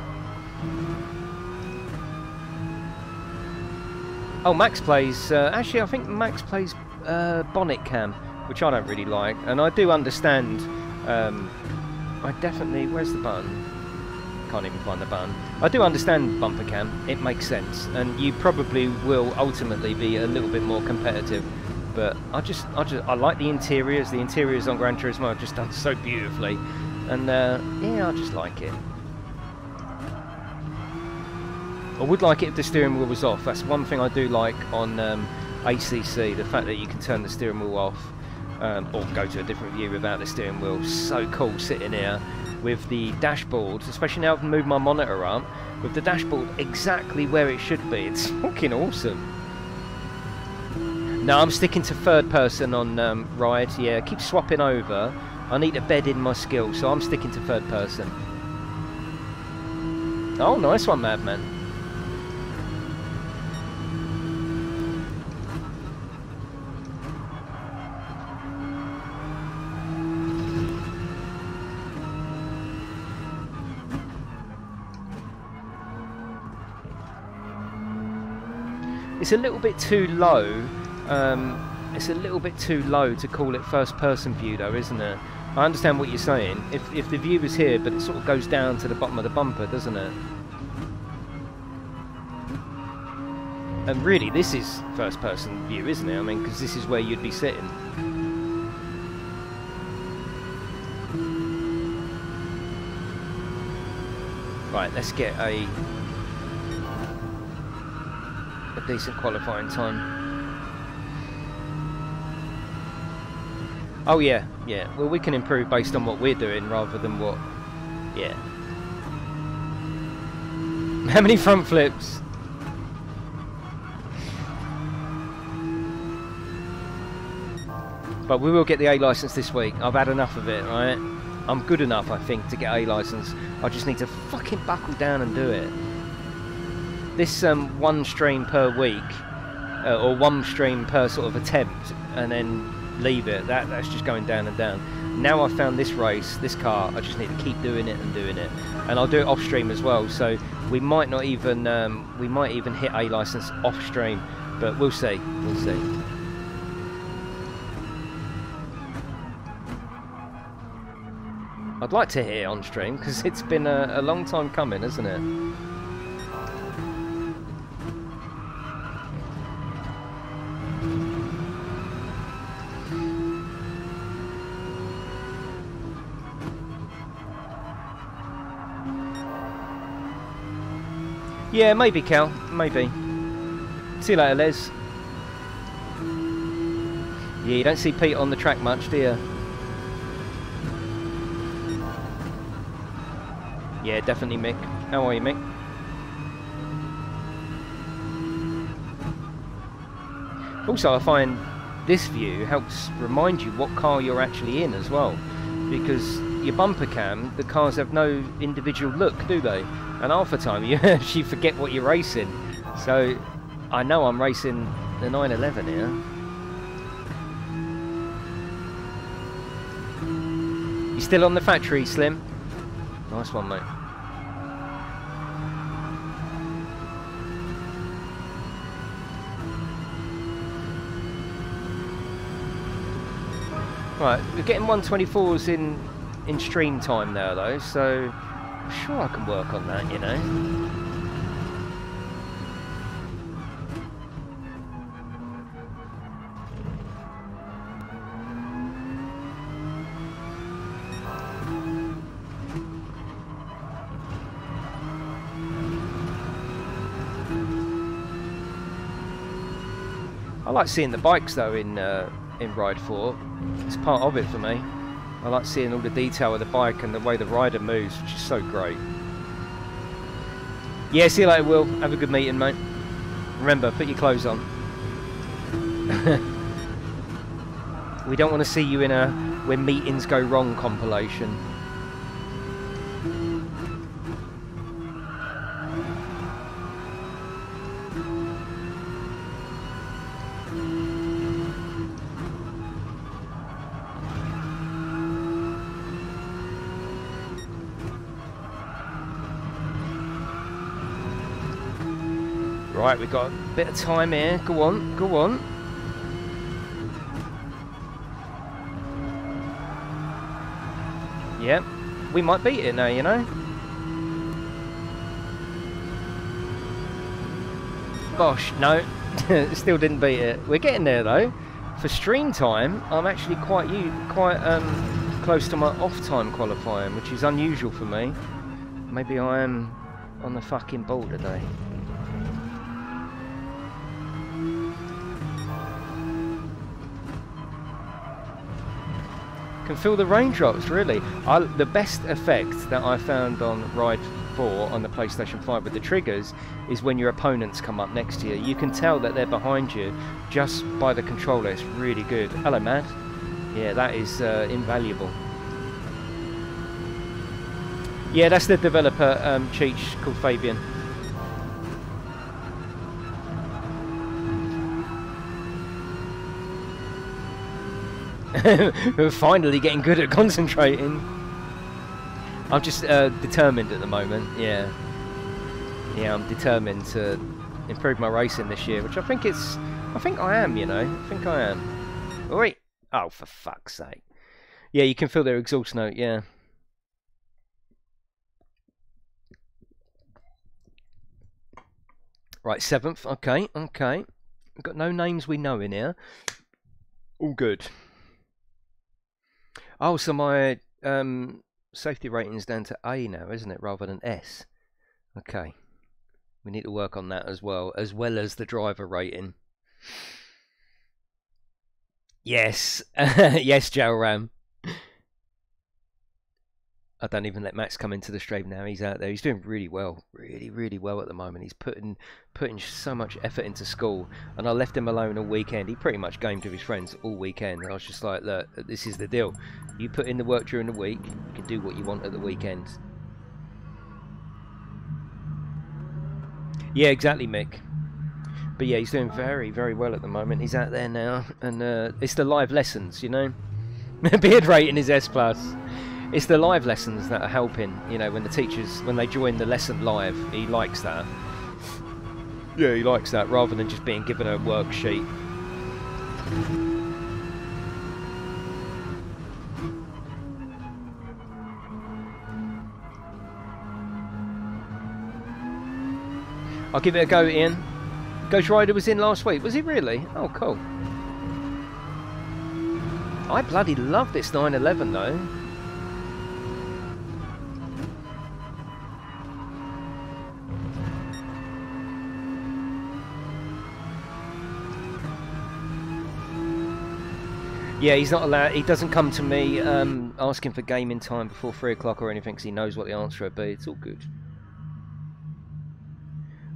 Oh, Max plays. Uh, actually, I think Max plays uh, bonnet cam, which I don't really like, and I do understand. Um, I definitely. Where's the button? Can't even find the button. I do understand bumper cam. It makes sense, and you probably will ultimately be a little bit more competitive. But I just, I just, I like the interiors. The interiors on Gran Turismo are just done so beautifully, and uh, yeah, I just like it. I would like it if the steering wheel was off. That's one thing I do like on um, ACC, the fact that you can turn the steering wheel off um, or go to a different view without the steering wheel. So cool sitting here with the dashboard, especially now I've moved my monitor up, with the dashboard exactly where it should be. It's fucking awesome. No, I'm sticking to third person on um, Ride. Yeah, keep swapping over. I need to bed in my skill, so I'm sticking to third person. Oh, nice one, Madman. It's a little bit too low. Um, it's a little bit too low to call it first person view though, isn't it? I understand what you're saying. If, if the view is here, but it sort of goes down to the bottom of the bumper, doesn't it? And really, this is first person view, isn't it? I mean, because this is where you'd be sitting. Right, let's get a decent qualifying time. Oh yeah, yeah. Well, we can improve based on what we're doing rather than what... Yeah. How many front flips? But we will get the A license this week. I've had enough of it, right? I'm good enough, I think, to get A license. I just need to fucking buckle down and do it this um, one stream per week, uh, or one stream per sort of attempt, and then leave it. That that's just going down and down. Now I've found this race, this car. I just need to keep doing it and doing it, and I'll do it off stream as well. So we might not even um, we might even hit a license off stream, but we'll see. We'll see. I'd like to hear on stream because it's been a, a long time coming, isn't it? Yeah, maybe, Cal. Maybe. See you later, Les. Yeah, you don't see Pete on the track much, do you? Yeah, definitely Mick. How are you, Mick? Also, I find this view helps remind you what car you're actually in as well. Because your bumper cam, the cars have no individual look, do they? And half the time you actually forget what you're racing. So I know I'm racing the 911 here. You still on the factory, Slim? Nice one, mate. Right, we're getting 124s in in stream time now though, so Sure I can work on that, you know. I like seeing the bikes though in uh, in Ride 4. It's part of it for me. I like seeing all the detail of the bike and the way the rider moves, which is so great. Yeah, see you later, Will. Have a good meeting, mate. Remember, put your clothes on. we don't want to see you in a when meetings go wrong compilation. Right, we've got a bit of time here. Go on, go on. Yep, we might beat it now, you know. Gosh, no, still didn't beat it. We're getting there though. For stream time, I'm actually quite quite um, close to my off time qualifying, which is unusual for me. Maybe I am on the fucking ball today. Can feel the raindrops, really. I, the best effect that I found on Ride 4 on the PlayStation 5 with the triggers is when your opponents come up next to you. You can tell that they're behind you just by the controller. It's really good. Hello, Matt. Yeah, that is uh, invaluable. Yeah, that's the developer, um, Cheech, called Fabian. We're finally getting good at concentrating. I'm just uh, determined at the moment, yeah. Yeah, I'm determined to improve my racing this year, which I think it's... I think I am, you know. I think I am. Wait. Oh, for fuck's sake. Yeah, you can feel their exhaust note, yeah. Right, seventh. Okay, okay. We've got no names we know in here. All good. Oh, so my um, safety rating's down to A now, isn't it, rather than S? Okay. We need to work on that as well, as well as the driver rating. Yes. yes, Ram. I don't even let Max come into the stream now. He's out there. He's doing really well, really, really well at the moment. He's putting putting so much effort into school, and I left him alone all weekend. He pretty much gamed with his friends all weekend, and I was just like, look, this is the deal. You put in the work during the week, you can do what you want at the weekend. Yeah, exactly, Mick. But yeah, he's doing very, very well at the moment. He's out there now, and uh, it's the live lessons, you know. Beard rating is S plus it's the live lessons that are helping. You know, when the teachers when they join the lesson live, he likes that. Yeah, he likes that rather than just being given a worksheet. I'll give it a go, Ian. Ghost Rider was in last week. Was he really? Oh, cool. I bloody love this 911 though. Yeah, he's not allowed. He doesn't come to me um, asking for gaming time before three o'clock or anything, because he knows what the answer would be. It's all good.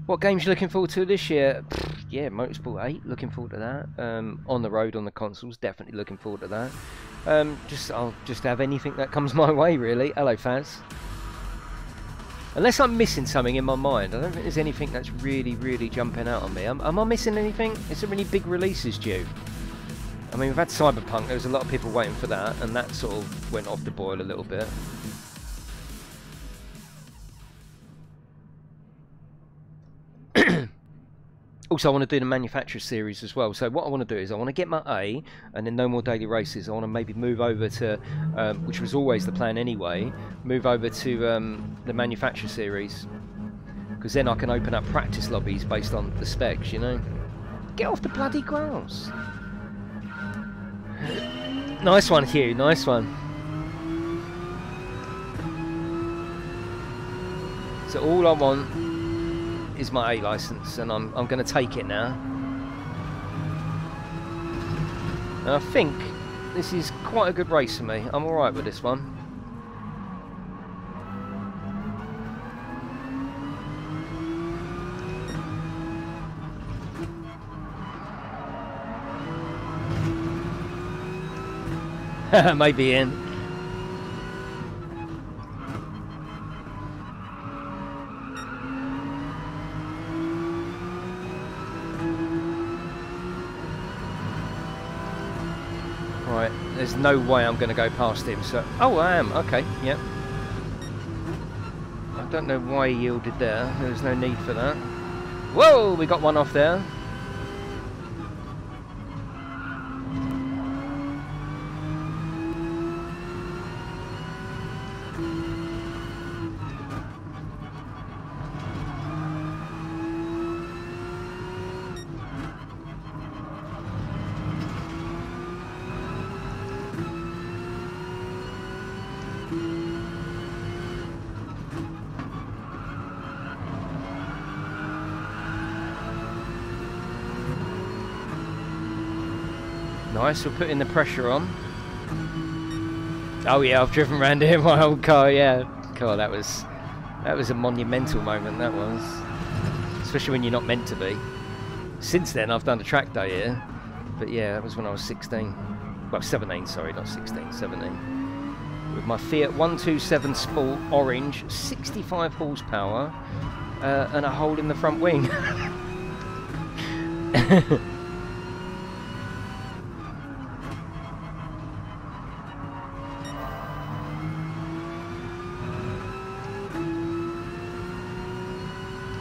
What games you looking forward to this year? Pfft, yeah, Motorsport 8. Looking forward to that. Um, on the road on the consoles, definitely looking forward to that. Um, just I'll just have anything that comes my way, really. Hello, fans. Unless I'm missing something in my mind, I don't think there's anything that's really, really jumping out on me. Am, am I missing anything? Is there any big releases due? I mean, we've had Cyberpunk, there was a lot of people waiting for that, and that sort of went off the boil a little bit. also, I want to do the manufacturer series as well. So what I want to do is I want to get my A, and then no more daily races. I want to maybe move over to, um, which was always the plan anyway, move over to um, the manufacturer series, because then I can open up practice lobbies based on the specs. You know, get off the bloody grass. Nice one, Hugh. Nice one. So all I want is my A license, and I'm I'm going to take it now. And I think this is quite a good race for me. I'm all right with this one. Maybe in. Right, there's no way I'm going to go past him, so... Oh, I am, okay, yep. I don't know why he yielded there, there's no need for that. Whoa, we got one off there. Nice, we're putting the pressure on. Oh yeah, I've driven around here in my old car, yeah. God, that was that was a monumental moment, that was. Especially when you're not meant to be. Since then, I've done a track day here. But yeah, that was when I was 16. Well, 17, sorry, not 16, 17. With my Fiat 127 Sport Orange, 65 horsepower, uh, and a hole in the front wing.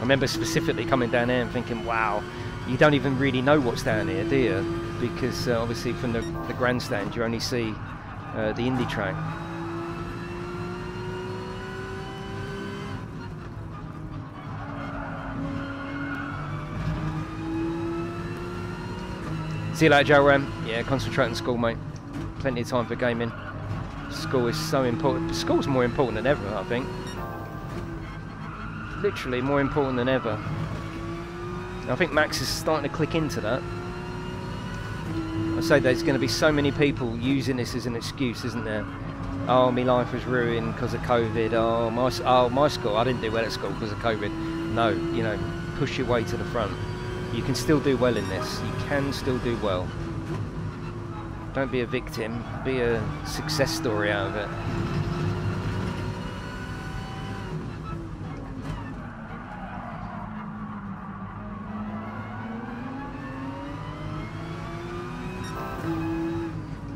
remember specifically coming down here and thinking, wow, you don't even really know what's down here, do you? Because uh, obviously from the, the, grandstand you only see uh, the indie track. See you later, Joe Ram. Yeah, concentrate on school, mate. Plenty of time for gaming. School is so important. School's more important than ever, I think literally more important than ever. I think Max is starting to click into that. I say there's going to be so many people using this as an excuse, isn't there? Oh, my life was ruined because of COVID. Oh, my oh my school, I didn't do well at school because of COVID. No, you know, push your way to the front. You can still do well in this. You can still do well. Don't be a victim. Be a success story out of it.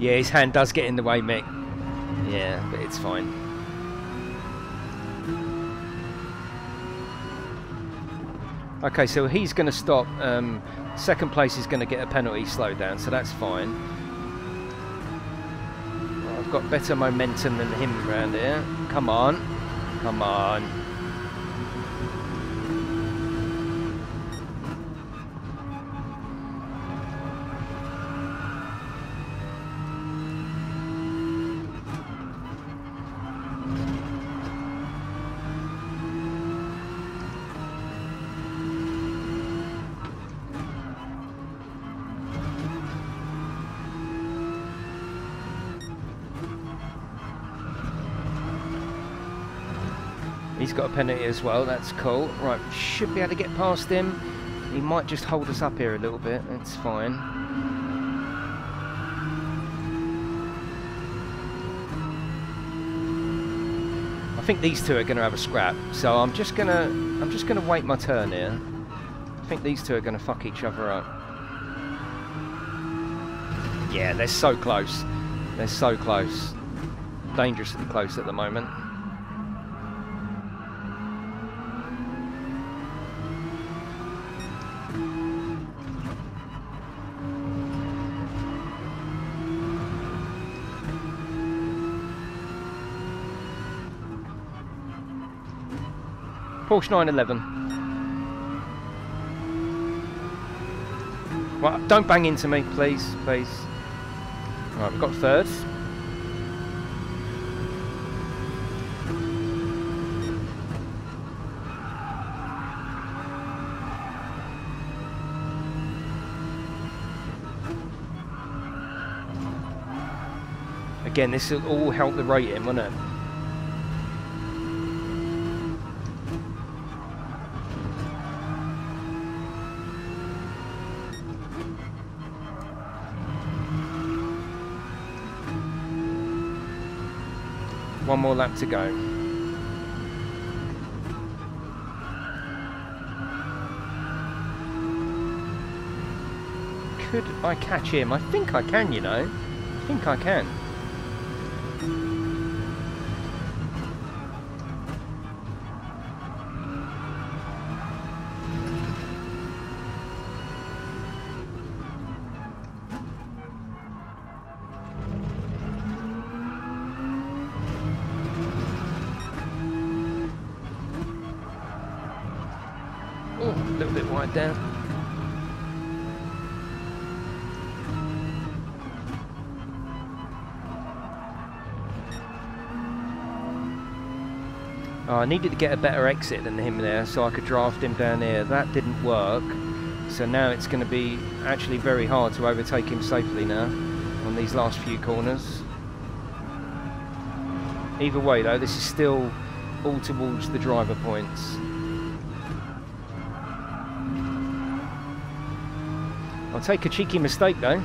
Yeah, his hand does get in the way, Mick. Yeah, but it's fine. Okay, so he's going to stop. Um, second place is going to get a penalty slow down, so that's fine. I've got better momentum than him around here. Come on. Come on. Got a penalty as well, that's cool. Right, should be able to get past him. He might just hold us up here a little bit, it's fine. I think these two are going to have a scrap, so I'm just going to I'm just going to wait my turn here. I think these two are going to fuck each other up. Yeah, they're so close. They're so close. Dangerously close at the moment. Porsche 911. Well, don't bang into me, please, please. Right, we've got third. Again, this will all help the rating, won't it? One more lap to go. Could I catch him? I think I can, you know. I think I can. Oh, I needed to get a better exit than him there so I could draft him down here. That didn't work. So now it's going to be actually very hard to overtake him safely now on these last few corners. Either way though, this is still all towards the driver points. Take a cheeky mistake though.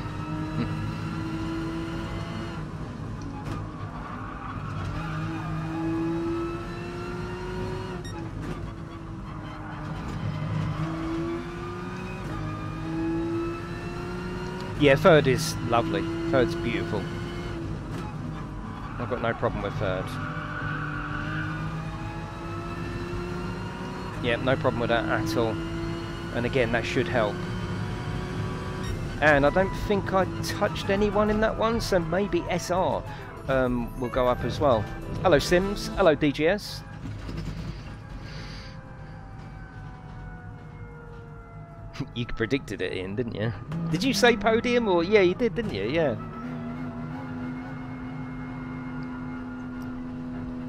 Yeah, third is lovely. Third's beautiful. I've got no problem with third. Yeah, no problem with that at all. And again, that should help. And I don't think I touched anyone in that one, so maybe SR um, will go up as well. Hello Sims, hello DGS. you predicted it, Ian, didn't you? Did you say podium or yeah, you did, didn't you? Yeah.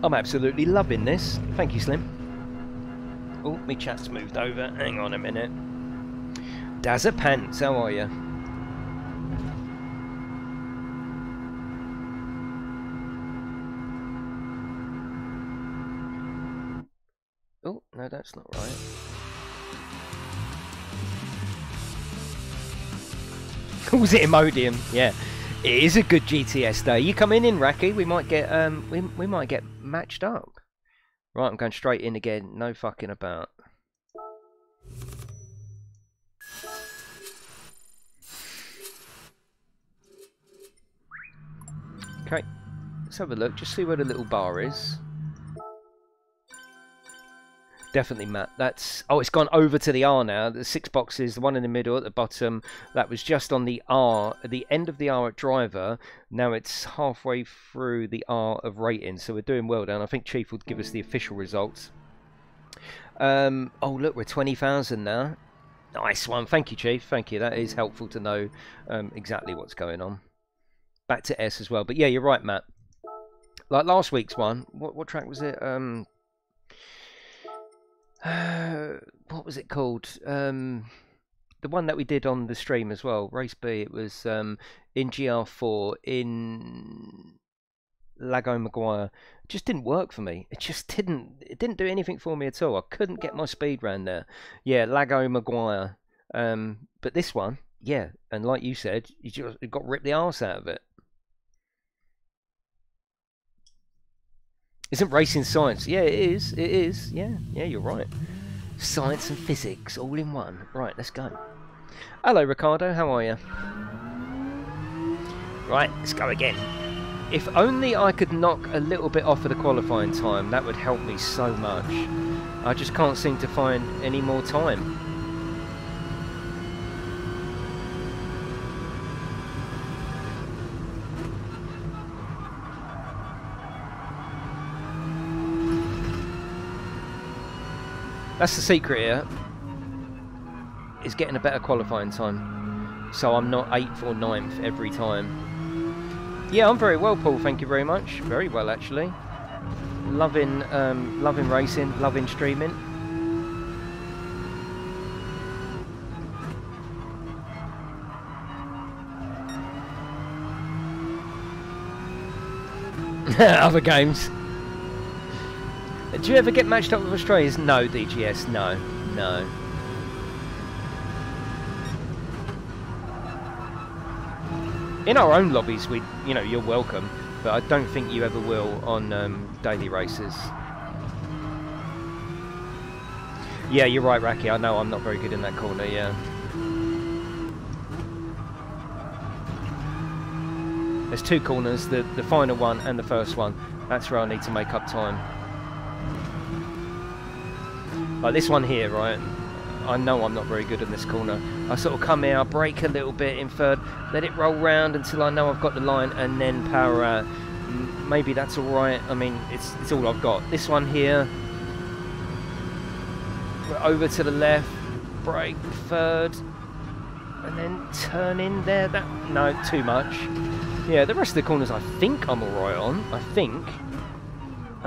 I'm absolutely loving this. Thank you, Slim. Oh, my chat's moved over. Hang on a minute. Dazza Pants, how are you? Was it Imodium? Yeah. It is a good GTS day. You come in in Raki, we might get um we we might get matched up. Right, I'm going straight in again. No fucking about. Okay, let's have a look. Just see where the little bar is. Definitely, Matt. That's oh, it's gone over to the R now. The six boxes, the one in the middle at the bottom, that was just on the R, the end of the R at driver. Now it's halfway through the R of rating, so we're doing well down. I think Chief will give us the official results. Um, oh look, we're twenty thousand now. Nice one. Thank you, Chief. Thank you. That is helpful to know um, exactly what's going on. Back to S as well. But yeah, you're right, Matt. Like last week's one. What what track was it? Um, uh, what was it called? Um, the one that we did on the stream as well, race B. It was um, in GR4 in Lago Maggiore. It just didn't work for me. It just didn't. It didn't do anything for me at all. I couldn't get my speed round there. Yeah, Lago Maggiore. Um, but this one, yeah, and like you said, you just got ripped the arse out of it. Isn't racing science? Yeah, it is. It is. Yeah, yeah, you're right. Science and physics all in one. Right, let's go. Hello, Ricardo. How are you? Right, let's go again. If only I could knock a little bit off of the qualifying time, that would help me so much. I just can't seem to find any more time. That's the secret here. Is getting a better qualifying time. So I'm not 8th or 9th every time. Yeah, I'm very well, Paul. Thank you very much. Very well, actually. Loving, um, loving racing, loving streaming. Other games. Do you ever get matched up with Australians? No, DGS, no, no. In our own lobbies, we, you know, you're welcome, but I don't think you ever will on um, daily races. Yeah, you're right, Raki. I know I'm not very good in that corner. Yeah. There's two corners, the the final one and the first one. That's where I need to make up time. Like this one here, right? I know I'm not very good in this corner. I sort of come here, I a little bit in third, let it roll round until I know I've got the line and then power out. Maybe that's alright. I mean, it's, it's all I've got. This one here, over to the left, brake, third, and then turn in there. That no, too much. Yeah, the rest of the corners I think I'm alright on. I think.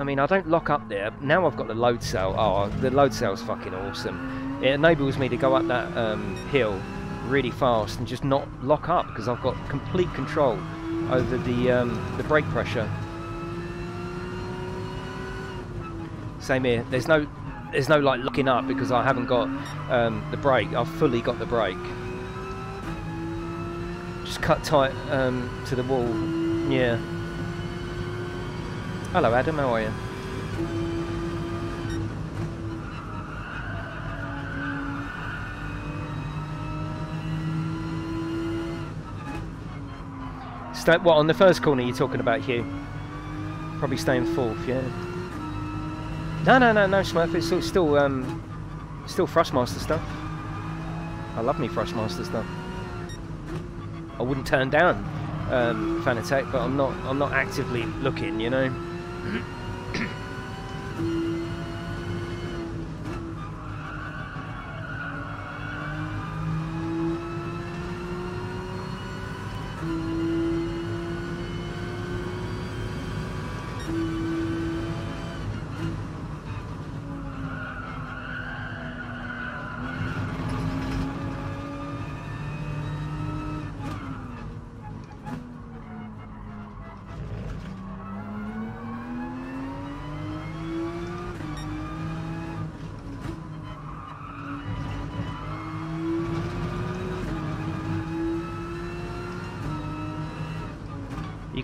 I mean, I don't lock up there. Now I've got the load cell. Oh, the load cell's fucking awesome. It enables me to go up that um, hill really fast and just not lock up because I've got complete control over the um, the brake pressure. Same here. There's no there's no like locking up because I haven't got um, the brake. I've fully got the brake. Just cut tight um, to the wall. Yeah. Hello Adam, how are you? Stay, what, on the first corner you're talking about, Hugh? Probably staying fourth, yeah. No, no, no, no, Smurf. It's still, still, um, still Thrustmaster stuff. I love me Thrustmaster stuff. I wouldn't turn down um, Fanatec, but I'm not, I'm not actively looking, you know. You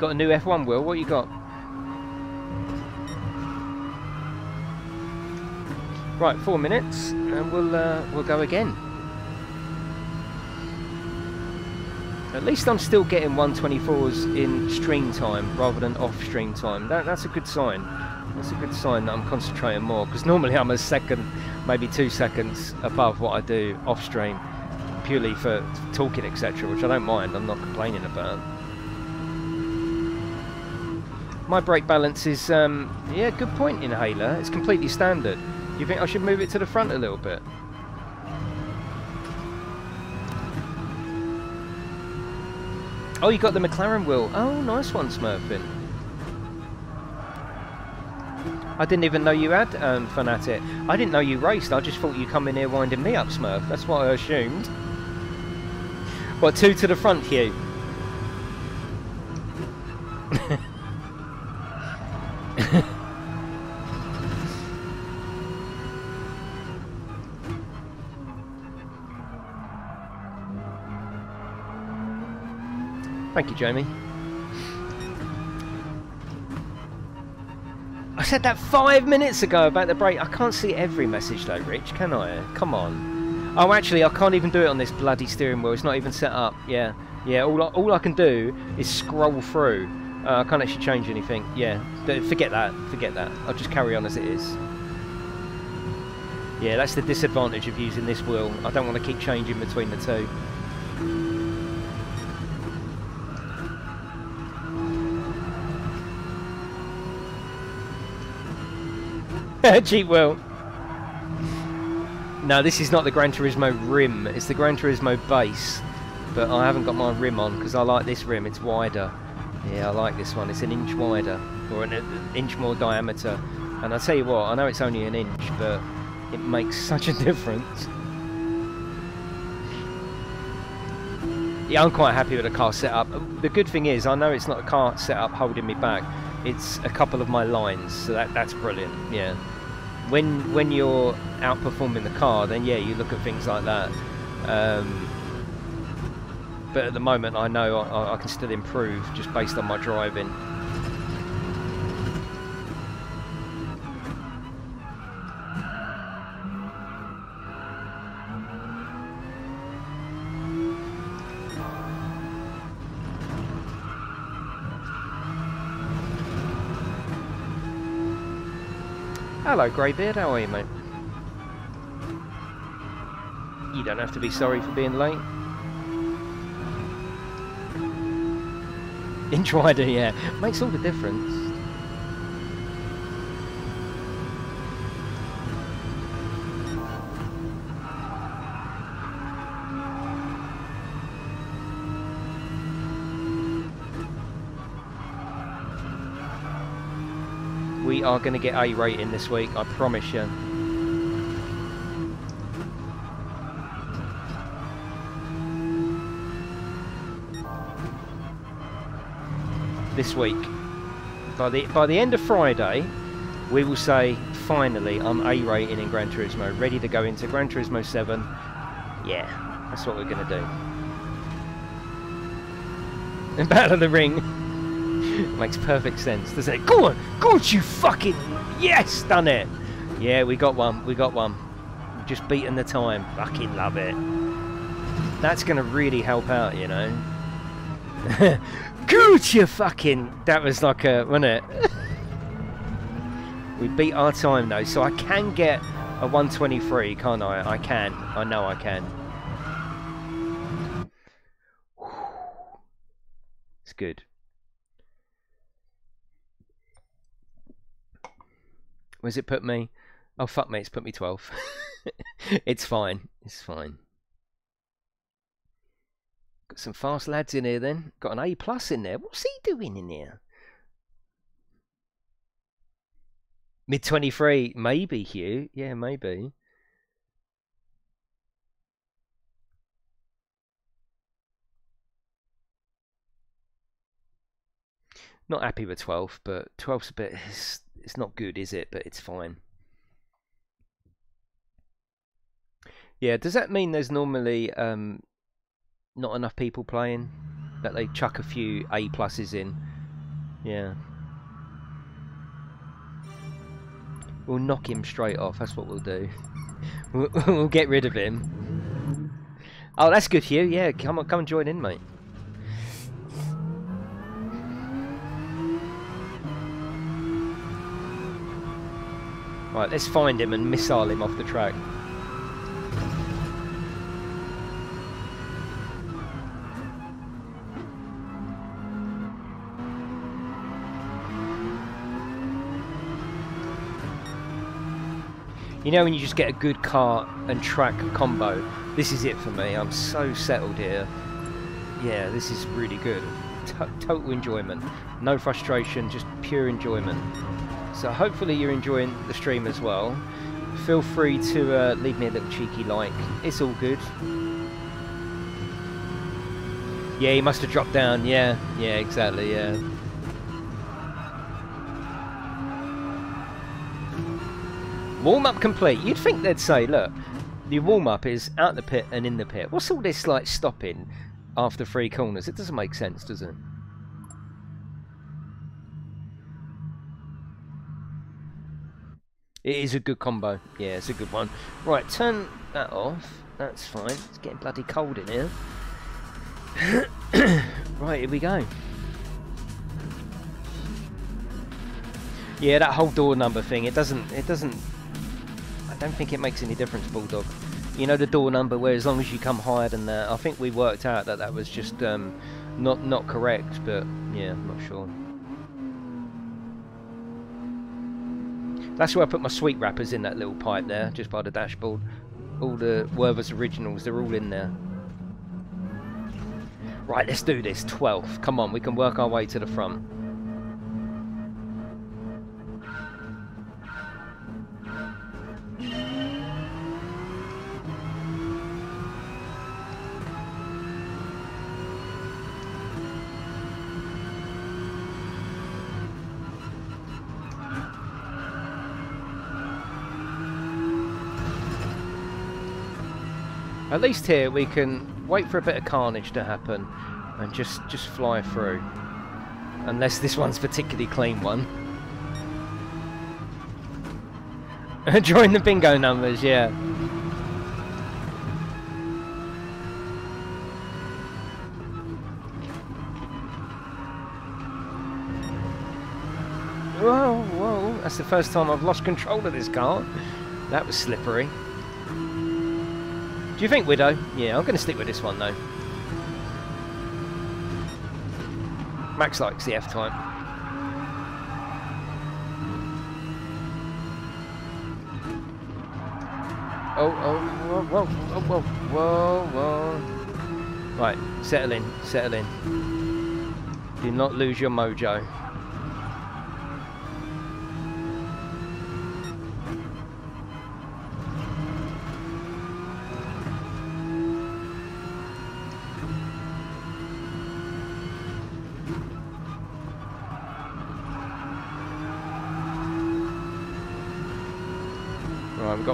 got a new F1 wheel? What you got? Right, four minutes, and we'll uh, we'll go again. At least I'm still getting 124s in stream time rather than off stream time. That, that's a good sign. That's a good sign that I'm concentrating more because normally I'm a second, maybe two seconds above what I do off stream, purely for talking etc. Which I don't mind. I'm not complaining about. My brake balance is, um, yeah, good point, Inhaler. It's completely standard. You think I should move it to the front a little bit? Oh, you got the McLaren wheel. Oh, nice one, Smurfin. I didn't even know you had um, Fanatec. I didn't know you raced. I just thought you come in here winding me up, Smurf. That's what I assumed. What, two to the front, Hugh? Thank you, Jamie. I said that five minutes ago about the brake. I can't see every message though, Rich, can I? Come on. Oh, actually, I can't even do it on this bloody steering wheel. It's not even set up. Yeah, yeah. All I, all I can do is scroll through. Uh, I can't actually change anything. Yeah, forget that. Forget that. I'll just carry on as it is. Yeah, that's the disadvantage of using this wheel. I don't want to keep changing between the two. Cheap wheel. No, this is not the Gran Turismo rim. It's the Gran Turismo base. But I haven't got my rim on because I like this rim. It's wider. Yeah, I like this one. It's an inch wider or an, an inch more diameter. And I tell you what, I know it's only an inch, but it makes such a difference. Yeah, I'm quite happy with the car setup. The good thing is, I know it's not a car setup holding me back. It's a couple of my lines, so that that's brilliant. Yeah when when you're outperforming the car, then yeah, you look at things like that. Um, but at the moment, I know I, I can still improve just based on my driving. Hello, Greybeard. How are you, mate? You don't have to be sorry for being late. Inch wider, yeah. Makes all the difference. Are going to get A rating this week, I promise you. This week. By the by the end of Friday, we will say, finally, I'm A rating in Gran Turismo, ready to go into Gran Turismo 7. Yeah, that's what we're going to do. In Battle of the Ring makes perfect sense, doesn't it? Go on, go on, you fucking yes, done it. Yeah, we got one, we got one. We've just beaten the time. Fucking love it. That's going to really help out, you know. Good, you fucking. That was like a, wasn't it? we beat our time though, so I can get a 123, can't I? I can. I know I can. It's good. Where's it put me? Oh fuck me, it's put me 12. it's fine. It's fine. Got some fast lads in here then. Got an A plus in there. What's he doing in here? Mid 23, maybe, Hugh. Yeah, maybe. Not happy with 12, but 12's a bit. It's, not good, is it? But it's fine. Yeah, does that mean there's normally um, not enough people playing? That they chuck a few A pluses in? Yeah. We'll knock him straight off. That's what we'll do. We'll, we'll get rid of him. Oh, that's good, Hugh. Yeah, come on, come and join in, mate. Right, let's find him and missile him off the track. You know when you just get a good car and track combo? This is it for me. I'm so settled here. Yeah, this is really good. T total enjoyment. No frustration, just pure enjoyment. So hopefully you're enjoying the stream as well. Feel free to uh, leave me a little cheeky like. It's all good. Yeah, he must have dropped down. Yeah, yeah, exactly, yeah. Warm-up complete. You'd think they'd say, look, the warm-up is out the pit and in the pit. What's all this, like, stopping after three corners? It doesn't make sense, does it? It is a good combo. Yeah, it's a good one. Right, turn that off. That's fine. It's getting bloody cold in here. right, here we go. Yeah, that whole door number thing, it doesn't, it doesn't, I don't think it makes any difference, Bulldog. You know the door number where as long as you come higher than that, I think we worked out that that was just um, not, not correct, but yeah, I'm not sure. That's where I put my sweet wrappers in that little pipe there, just by the dashboard. All the Werther's originals, they're all in there. Right, let's do this. 12th. Come on, we can work our way to the front. At least here we can wait for a bit of carnage to happen and just, just fly through. Unless this one's particularly clean one. Join the bingo numbers, yeah. Whoa, whoa, that's the first time I've lost control of this car. That was slippery. Do you think Widow? Yeah, I'm going to stick with this one though. Max likes the F-Type. Oh, oh, whoa, whoa, whoa, whoa, whoa. Right, settle in, settle in. Do not lose your mojo.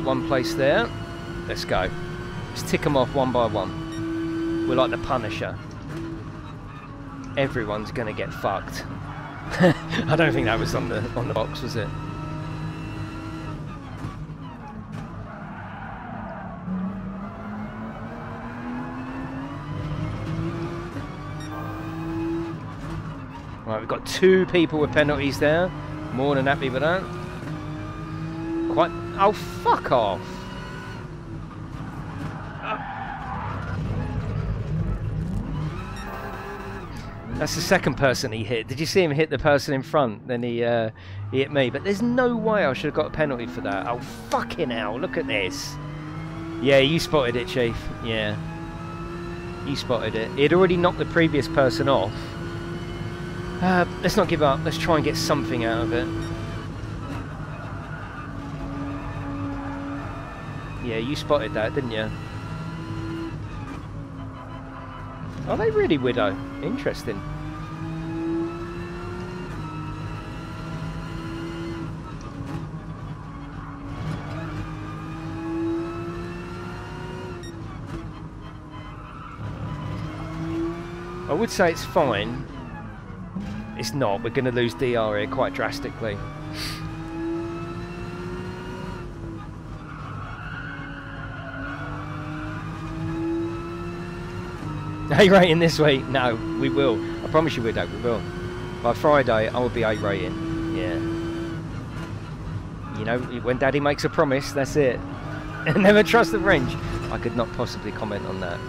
One place there. Let's go. Let's tick them off one by one. We're like the Punisher. Everyone's going to get fucked. I don't think that was on the on the box, was it? Right, we've got two people with penalties there. More than happy with that. Oh, fuck off. That's the second person he hit. Did you see him hit the person in front? Then he, uh, he hit me. But there's no way I should have got a penalty for that. Oh, fucking hell. Look at this. Yeah, you spotted it, Chief. Yeah. You spotted it. He'd already knocked the previous person off. Uh, let's not give up. Let's try and get something out of it. Yeah, you spotted that, didn't you? Are they really Widow? Interesting. I would say it's fine. It's not. We're going to lose DR here quite drastically. A rating this week? No, we will. I promise you we don't. We will. By Friday, I will be A rating. Yeah. You know, when Daddy makes a promise, that's it. And never trust the French. I could not possibly comment on that.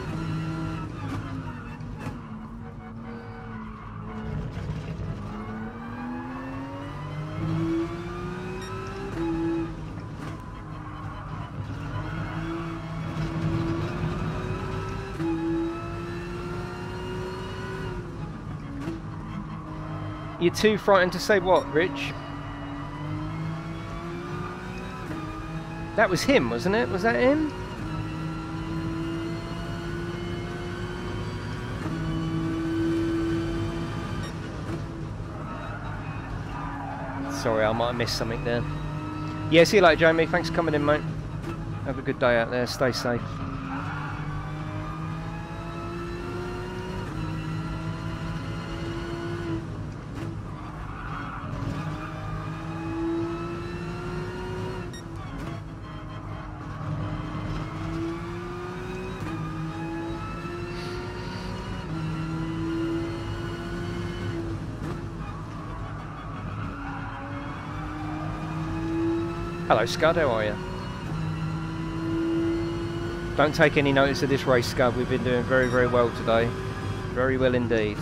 Too frightened to say what, Rich? That was him, wasn't it? Was that him? Sorry, I might have missed something there. Yeah, see you later, Jamie. Thanks for coming in, mate. Have a good day out there. Stay safe. Scud, how are you? Don't take any notice of this race Scud, we've been doing very very well today. Very well indeed.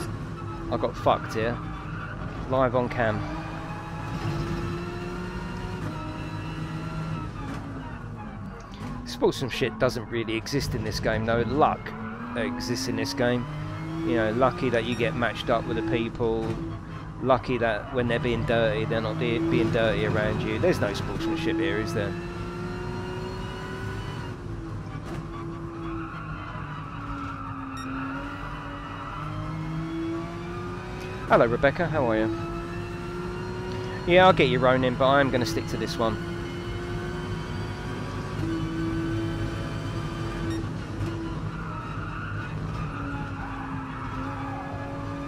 I got fucked here. Live on cam. Sportsmanship doesn't really exist in this game though. Luck exists in this game. You know, lucky that you get matched up with the people, lucky that when they're being dirty, they're not being dirty around you. There's no sportsmanship here, is there? Hello, Rebecca. How are you? Yeah, I'll get you Ronin, but I'm going to stick to this one.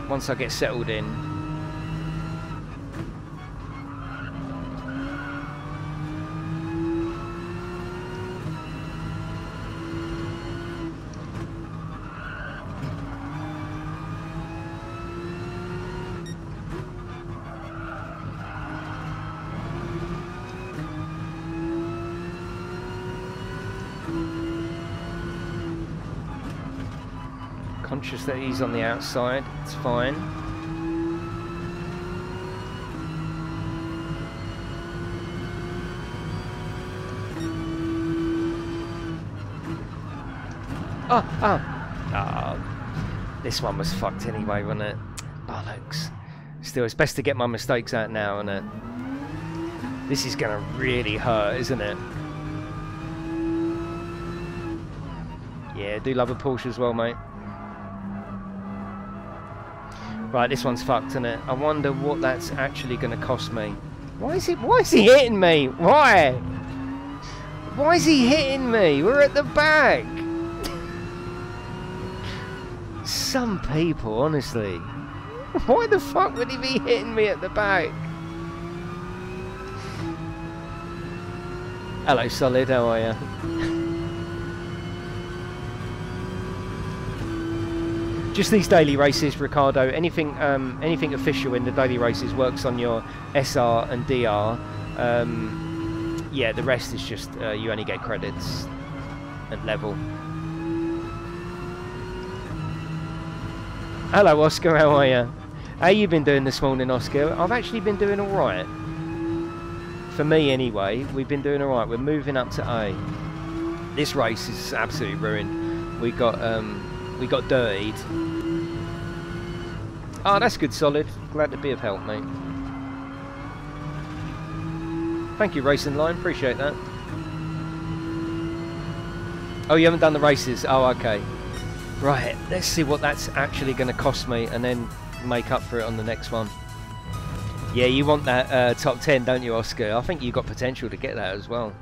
Once I get settled in, that he's on the outside. It's fine. Oh, oh. Oh, this one was fucked anyway, wasn't it? Bollocks. Still, it's best to get my mistakes out now, isn't it? This is going to really hurt, isn't it? Yeah, do love a Porsche as well, mate. Right, this one's fucked, isn't it? I wonder what that's actually going to cost me. Why is it? Why is he hitting me? Why? Why is he hitting me? We're at the back. Some people, honestly. Why the fuck would he be hitting me at the back? Hello, Solid. How are you? Just these daily races, Ricardo. Anything, um, anything official in the daily races works on your SR and DR. Um, yeah, the rest is just uh, you only get credits and level. Hello, Oscar. How are you? How you been doing this morning, Oscar? I've actually been doing all right. For me, anyway, we've been doing all right. We're moving up to A. This race is absolutely ruined. We got um, we got dirtied. Oh, that's good, solid. Glad to be of help, mate. Thank you, Racing Line. Appreciate that. Oh, you haven't done the races? Oh, okay. Right, let's see what that's actually going to cost me and then make up for it on the next one. Yeah, you want that uh, top 10, don't you, Oscar? I think you've got potential to get that as well.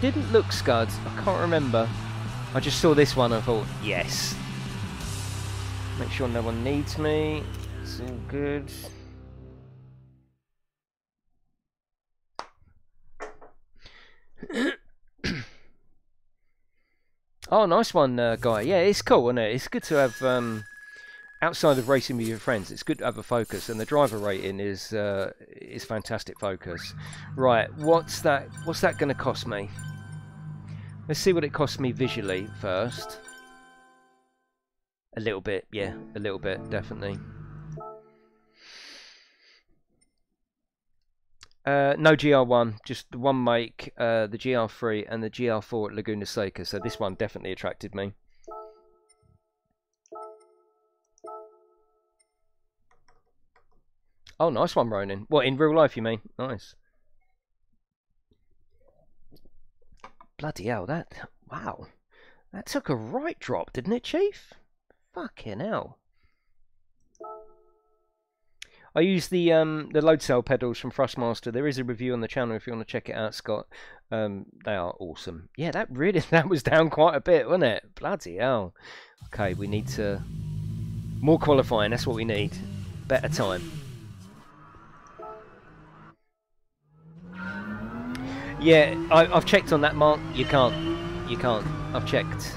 Didn't look Scuds. I can't remember. I just saw this one and thought, yes. Make sure no one needs me. It's all good. oh, nice one, uh, guy. Yeah, it's cool, isn't it? It's good to have, um, outside of racing with your friends, it's good to have a focus, and the driver rating is uh, is fantastic focus. Right, what's that? What's that going to cost me? Let's see what it costs me visually first. A little bit, yeah, a little bit, definitely. Uh, no GR1, just the one make, uh, the GR3 and the GR4 at Laguna Seca, so this one definitely attracted me. Oh, nice one, Ronin. What, in real life you mean? Nice. Bloody hell, that... Wow. That took a right drop, didn't it, Chief? Fucking hell. I use the um, the load cell pedals from Thrustmaster. There is a review on the channel if you want to check it out, Scott. Um, they are awesome. Yeah, that really that was down quite a bit, wasn't it? Bloody hell. Okay, we need to more qualifying. That's what we need. Better time. Yeah, I, have checked on that, Mark. You can't. You can't. I've checked.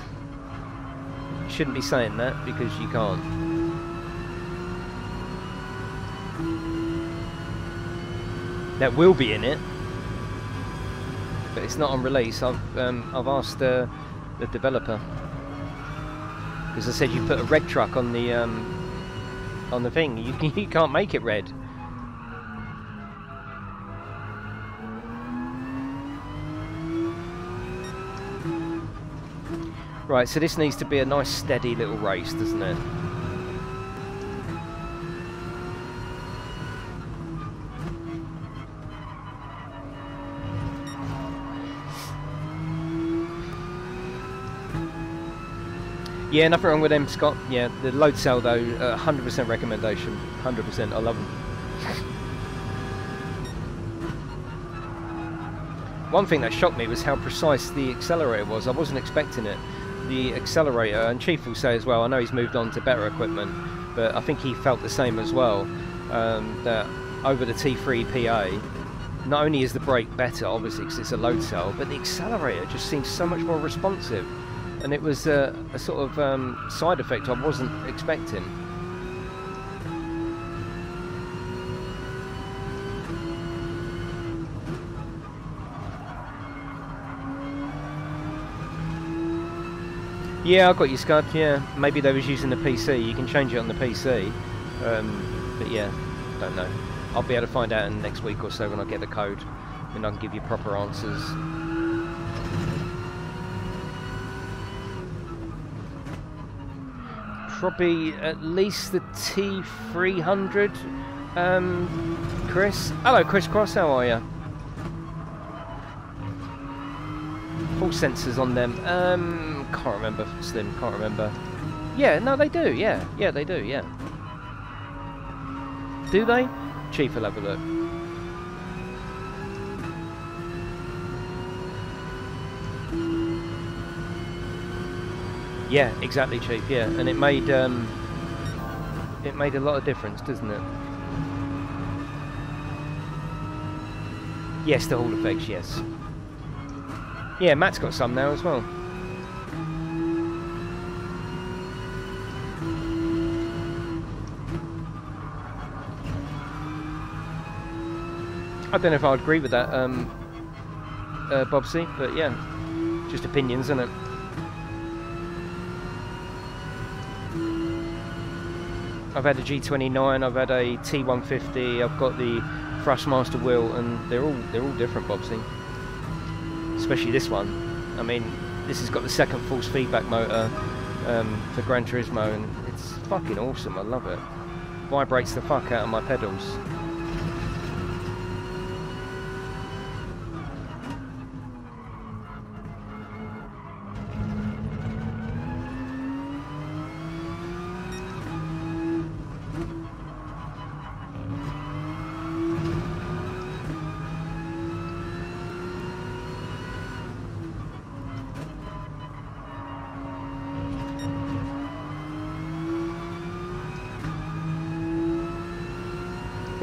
Shouldn't be saying that because you can't. That will be in it, but it's not on release. I've um, I've asked uh, the developer because I said you put a red truck on the um, on the thing. You you can't make it red. Right, so this needs to be a nice steady little race, doesn't it? Yeah, nothing wrong with them, Scott. Yeah, the load cell though, 100% uh, recommendation. 100%, I love them. One thing that shocked me was how precise the accelerator was. I wasn't expecting it the accelerator, and Chief will say as well, I know he's moved on to better equipment, but I think he felt the same as well, um, that over the T3 PA, not only is the brake better, obviously because it's a load cell, but the accelerator just seems so much more responsive. And it was a, a sort of um, side effect I wasn't expecting. Yeah, I've got your Scud, yeah. Maybe they was using the PC. You can change it on the PC. Um, but yeah, don't know. I'll be able to find out in next week or so when I get the code. And I can give you proper answers. Probably at least the T300. Um, Chris? Hello, Chris Cross, how are you? Full sensors on them. Um, can't remember. Slim, can't remember. Yeah, no, they do. Yeah, yeah, they do. Yeah. Do they? Chief will have a look. Yeah, exactly, Chief. Yeah, and it made um, it made a lot of difference, doesn't it? Yes, the Hall effects. Yes. Yeah, Matt's got some now as well. I don't know if I'd agree with that, um, uh, Bobsy, but yeah, just opinions, isn't it? I've had a G29, I've had a T150, I've got the Thrustmaster wheel, and they're all they're all different, Bobsy. Especially this one. I mean, this has got the second force feedback motor um, for Gran Turismo, and it's fucking awesome. I love it. Vibrates the fuck out of my pedals.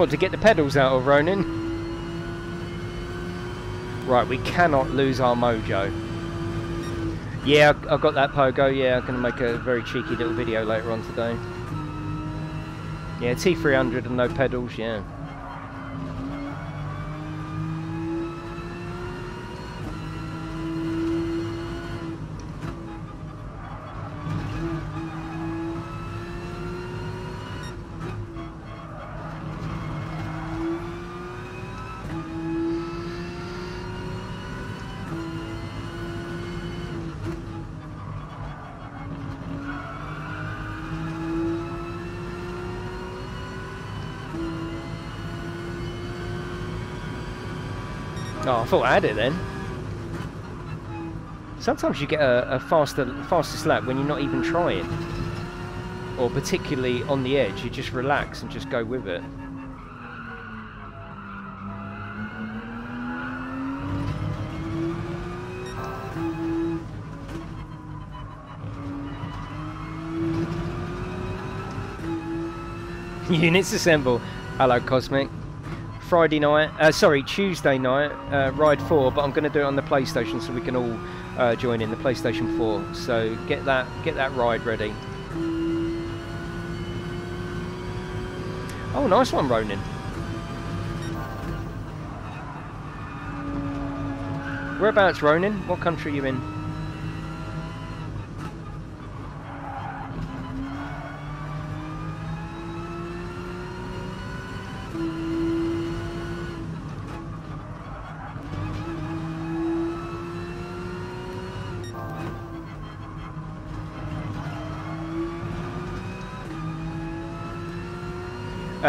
What, to get the pedals out of Ronin? Right, we cannot lose our mojo. Yeah, I've got that pogo. Yeah, I'm going to make a very cheeky little video later on today. Yeah, T300 and no pedals, yeah. Oh, I thought I had it then. Sometimes you get a, a faster, fastest lap when you're not even trying. Or particularly on the edge, you just relax and just go with it. Units assemble. Hello, Cosmic. Friday night, uh, sorry, Tuesday night, uh, Ride 4, but I'm going to do it on the PlayStation so we can all uh, join in the PlayStation 4. So get that, get that ride ready. Oh, nice one, Ronin. Whereabouts, Ronin? What country are you in?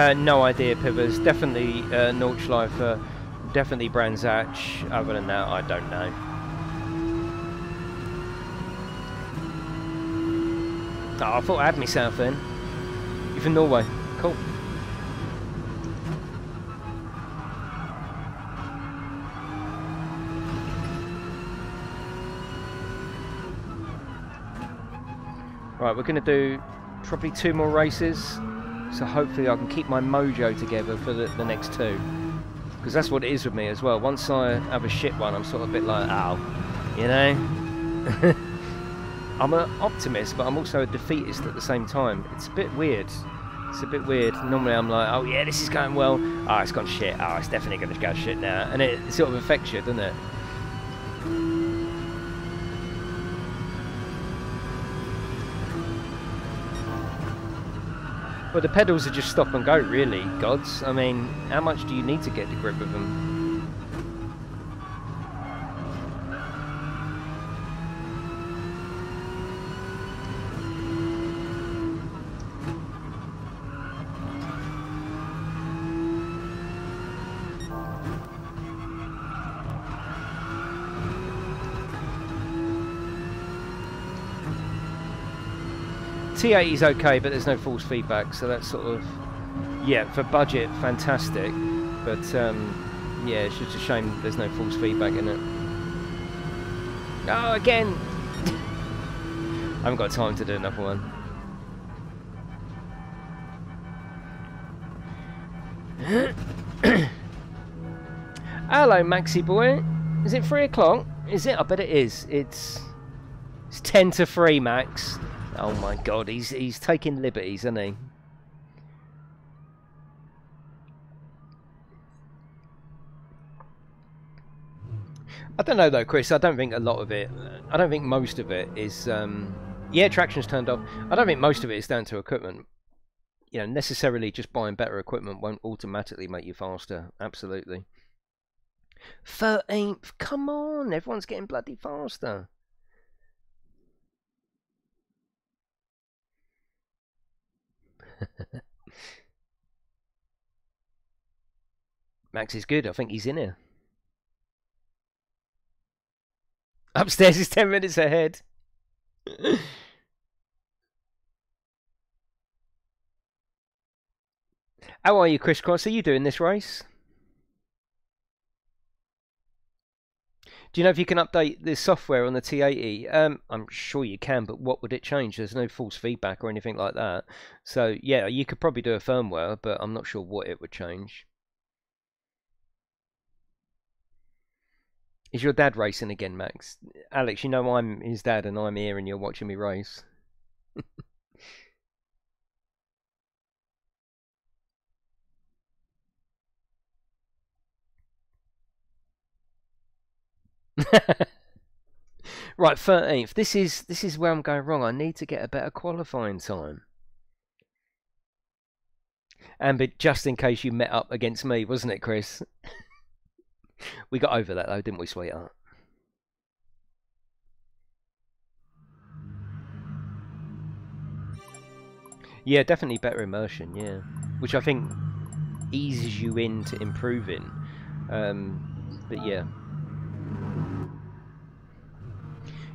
Uh, no idea, Pivers. Definitely uh, Nordschleife, uh, definitely Brands Hatch. Other than that, I don't know. Oh, I thought I had myself in. You from Norway? Cool. Right, we're going to do probably two more races. So hopefully I can keep my mojo together for the, the next two. Because that's what it is with me as well. Once I have a shit one, I'm sort of a bit like, ow. You know? I'm an optimist, but I'm also a defeatist at the same time. It's a bit weird. It's a bit weird. Normally I'm like, oh yeah, this is going well. Oh, it's gone shit. Oh, it's definitely going to go shit now. And it sort of affects you, doesn't it? Well, the pedals are just stop and go, really, gods. I mean, how much do you need to get the grip of them? T80 is okay, but there's no force feedback, so that's sort of yeah for budget, fantastic. But um, yeah, it's just a shame there's no force feedback in it. Oh, again! I haven't got time to do another one. Hello, Maxi boy. Is it three o'clock? Is it? I bet it is. It's it's ten to three, Max. Oh my God, he's he's taking liberties, isn't he? I don't know though, Chris. I don't think a lot of it. I don't think most of it is. Um, yeah, traction's turned off. I don't think most of it is down to equipment. You know, necessarily just buying better equipment won't automatically make you faster. Absolutely. Thirteenth, come on! Everyone's getting bloody faster. Max is good. I think he's in here. Upstairs is 10 minutes ahead. How are you, Chris Cross? Are you doing this race? Do you know if you can update the software on the T80? Um, I'm sure you can, but what would it change? There's no force feedback or anything like that. So, yeah, you could probably do a firmware, but I'm not sure what it would change. Is your dad racing again, Max? Alex, you know I'm his dad and I'm here and you're watching me race. right, thirteenth. This is this is where I'm going wrong. I need to get a better qualifying time. And but just in case you met up against me, wasn't it, Chris? we got over that though, didn't we, sweetheart? Yeah, definitely better immersion. Yeah, which I think eases you into improving. Um, but yeah.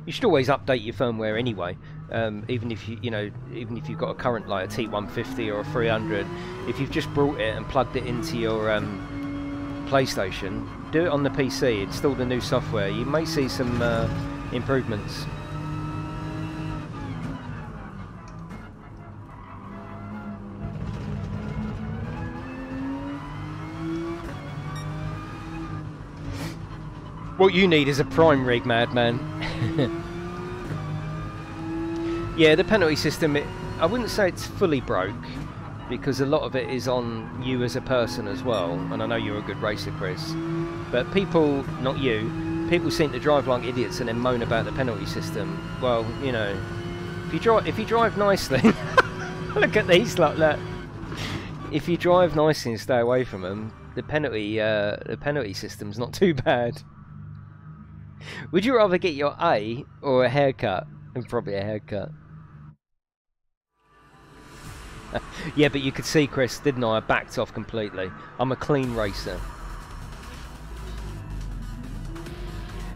You should always update your firmware anyway. Um, even if you you know even if you've got a current like a T150 or a 300, if you've just brought it and plugged it into your um, PlayStation, do it on the PC. Install the new software. You may see some uh, improvements. What you need is a prime rig, madman. yeah, the penalty system, it, I wouldn't say it's fully broke, because a lot of it is on you as a person as well, and I know you're a good racer, Chris. But people, not you, people seem to drive like idiots and then moan about the penalty system. Well, you know, if you drive, if you drive nicely, look at these like that. If you drive nicely and stay away from them, the penalty, uh, the penalty system's not too bad. Would you rather get your A or a haircut? And probably a haircut. yeah, but you could see, Chris, didn't I? I backed off completely. I'm a clean racer.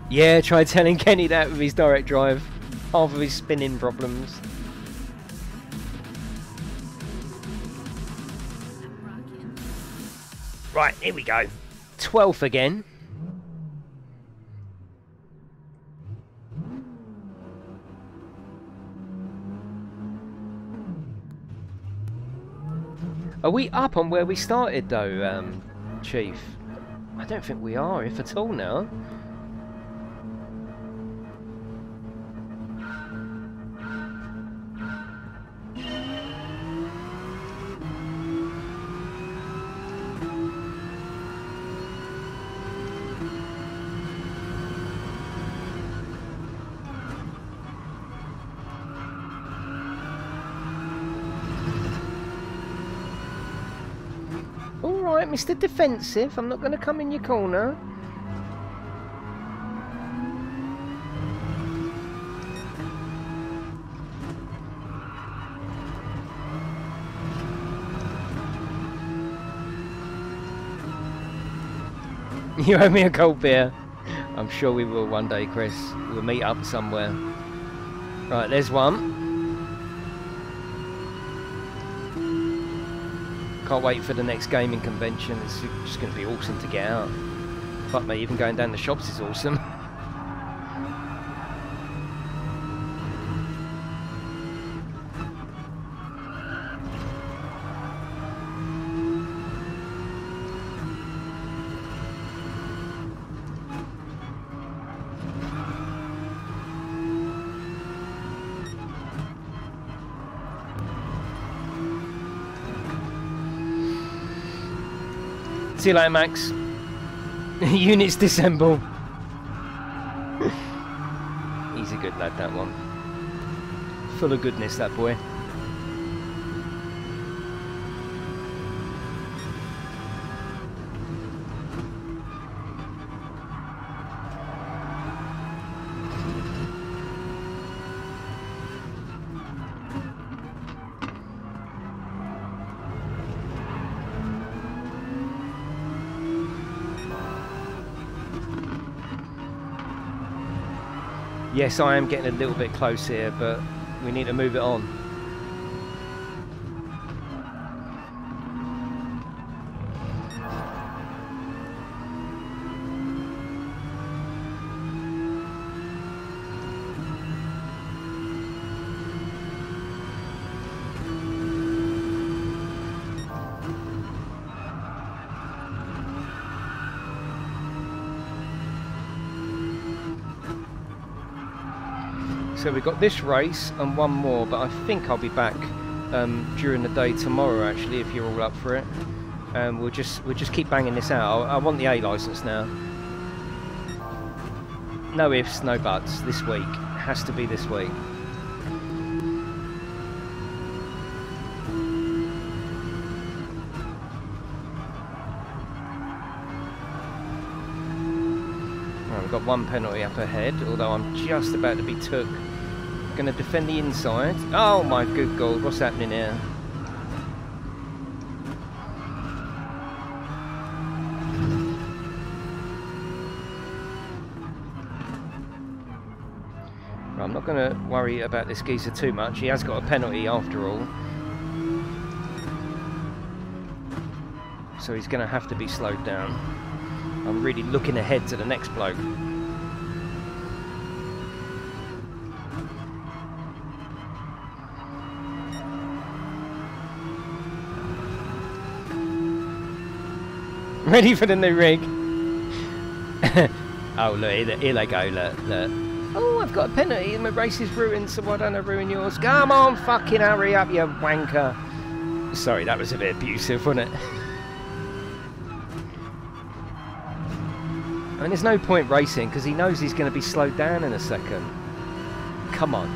Yeah, try telling Kenny that with his direct drive. Half of his spinning problems. Right, here we go. 12th again. Are we up on where we started though, um, Chief? I don't think we are, if at all now. Mr. Defensive. I'm not going to come in your corner. You owe me a cold beer. I'm sure we will one day, Chris. We'll meet up somewhere. Right, there's one. Can't wait for the next gaming convention. It's just going to be awesome to get out. Fuck me, even going down the shops is awesome. See you later, Max. Units disassemble. He's a good lad, that one. Full of goodness, that boy. Yes, I am getting a little bit close here, but we need to move it on. We've got this race and one more, but I think I'll be back um, during the day tomorrow. Actually, if you're all up for it, um, we'll just we'll just keep banging this out. I, I want the A license now. No ifs, no buts. This week has to be this week. Got one penalty up ahead, although I'm just about to be took Going to defend the inside. Oh my good god, what's happening here? I'm not going to worry about this geezer too much. He has got a penalty after all. So he's going to have to be slowed down. I'm really looking ahead to the next bloke. Ready for the new rig. oh, look, here, here they go, look, look. Oh, I've got a penalty and my race is ruined, so why don't I ruin yours? Come on, fucking hurry up, you wanker. Sorry, that was a bit abusive, wasn't it? I mean, there's no point racing because he knows he's going to be slowed down in a second. Come on.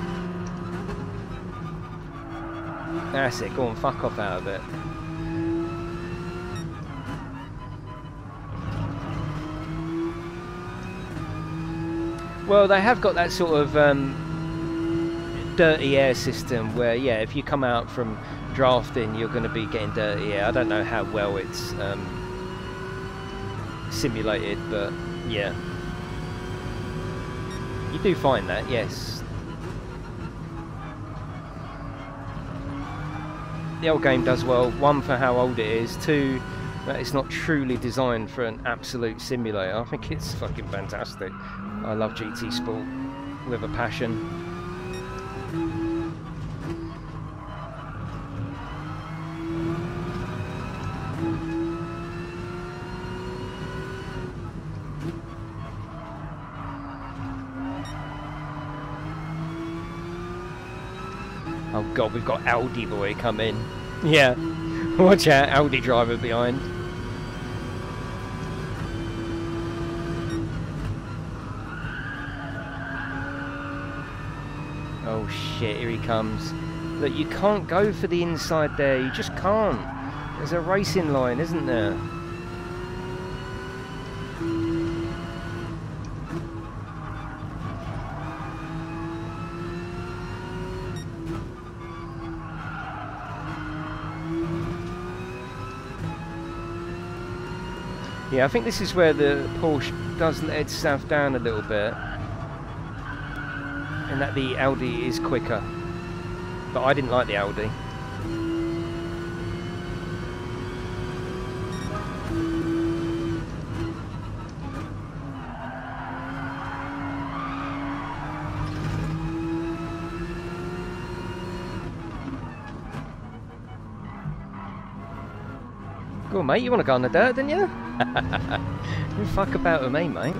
That's it, go on, fuck off out of it. Well, they have got that sort of um, dirty air system where, yeah, if you come out from drafting, you're going to be getting dirty air. I don't know how well it's um, simulated, but yeah. You do find that, yes. The old game does well. One, for how old it is. Two, that it's not truly designed for an absolute simulator. I think it's fucking fantastic. I love GT Sport with a passion. Oh god, we've got Audi boy come in. Yeah, watch out, Audi driver behind. Oh shit, here he comes. Look, you can't go for the inside there, you just can't. There's a racing line, isn't there? Yeah, I think this is where the Porsche does let itself down a little bit and that the Audi is quicker. But I didn't like the Audi. Go on, mate. You want to go on the dirt, didn't you? you fuck about with me, mate.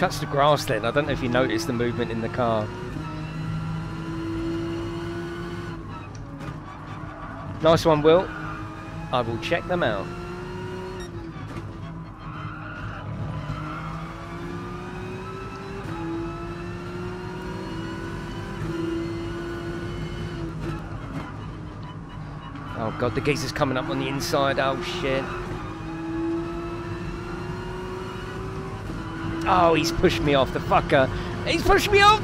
Touch the grass then. I don't know if you noticed the movement in the car. Nice one, Will. I will check them out. Oh god, the geezer's coming up on the inside. Oh shit. Oh, he's pushed me off, the fucker. He's pushed me off.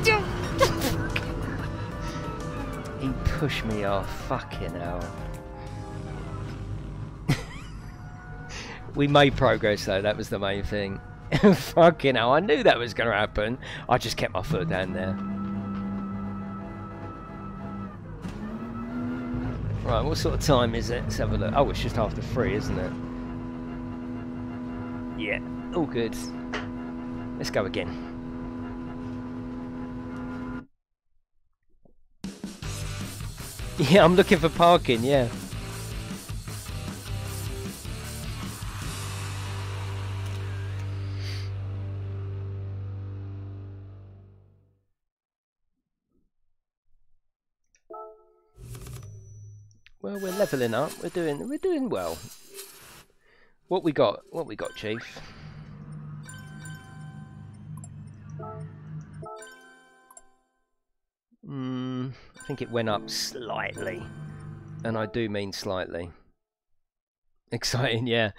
he pushed me off. Fucking hell. we made progress though, that was the main thing. Fucking hell, I knew that was going to happen. I just kept my foot down there. Right, what sort of time is it? Let's have a look. Oh, it's just after three, isn't it? Yeah, all good. Let's go again. Yeah, I'm looking for parking, yeah. Well, we're leveling up. We're doing we're doing well. What we got? What we got, Chief? Hmm, I think it went up slightly. And I do mean slightly. Exciting, yeah.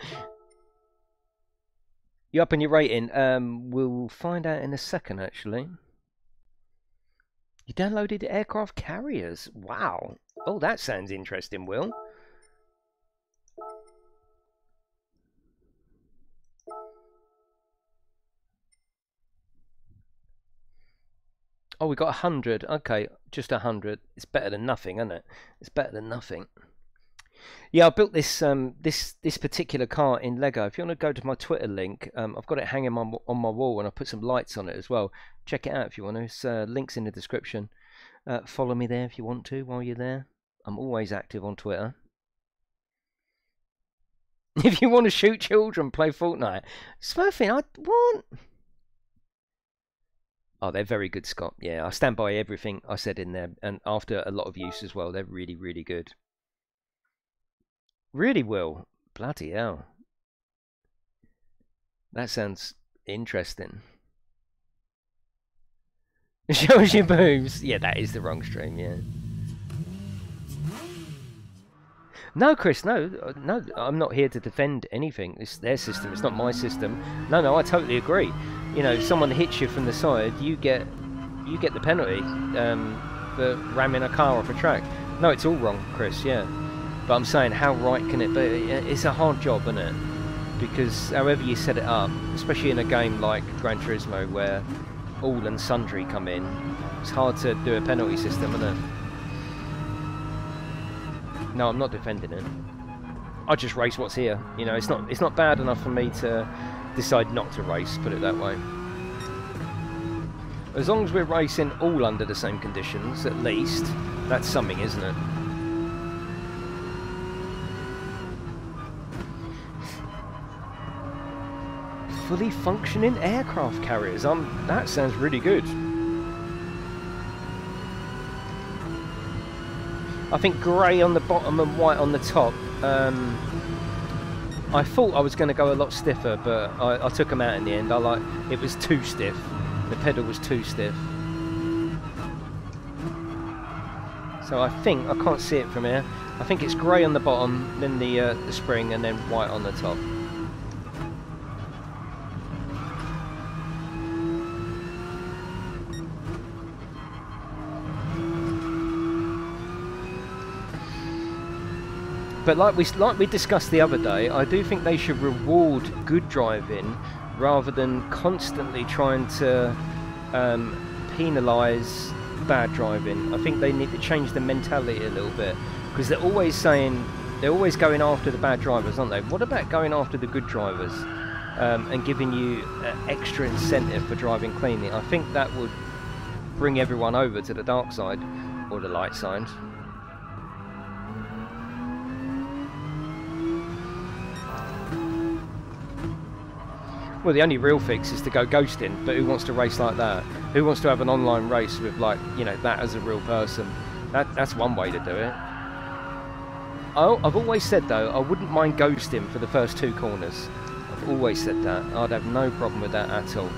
You up in your rating? Um, we'll find out in a second, actually. You downloaded aircraft carriers? Wow. Oh, that sounds interesting, Will. Oh, we got a hundred. Okay, just a hundred. It's better than nothing, isn't it? It's better than nothing. Yeah, I built this um, this this particular car in Lego. If you want to go to my Twitter link, um, I've got it hanging on, on my wall, and I put some lights on it as well. Check it out if you want to. It's, uh, links in the description. Uh, follow me there if you want to while you're there. I'm always active on Twitter. If you want to shoot children, play Fortnite. Smurfing, I want. Oh, they're very good, Scott. Yeah, I stand by everything I said in there, and after a lot of use as well, they're really, really good. Really will. Bloody hell. That sounds interesting. Shows your boobs. Yeah, that is the wrong stream, yeah. No, Chris, no, uh, no, I'm not here to defend anything. It's their system, it's not my system. No, no, I totally agree. You know, if someone hits you from the side, you get you get the penalty um, for ramming a car off a track. No, it's all wrong, Chris, yeah. But I'm saying, how right can it be? It's a hard job, isn't it? Because however you set it up, especially in a game like Gran Turismo where all and sundry come in, it's hard to do a penalty system, isn't it? No, I'm not defending it. I just race what's here. You know, it's not it's not bad enough for me to decide not to race, put it that way. As long as we're racing all under the same conditions, at least, that's something, isn't it? Fully functioning aircraft carriers. Um, that sounds really good. I think grey on the bottom and white on the top. Um, I thought I was going to go a lot stiffer, but I, I, took them out in the end. I like it was too stiff. The pedal was too stiff. So I think I can't see it from here. I think it's grey on the bottom, then the uh, the spring, and then white on the top. But like we like we discussed the other day, I do think they should reward good driving rather than constantly trying to um, penalise bad driving. I think they need to change the mentality a little bit because they're always saying they're always going after the bad drivers, aren't they? What about going after the good drivers um, and giving you extra incentive for driving cleanly? I think that would bring everyone over to the dark side or the light side. Well, the only real fix is to go ghosting, but who wants to race like that? Who wants to have an online race with, like, you know, that as a real person? That, that's one way to do it. I've always said, though, I wouldn't mind ghosting for the first two corners. I've always said that. I'd have no problem with that at all.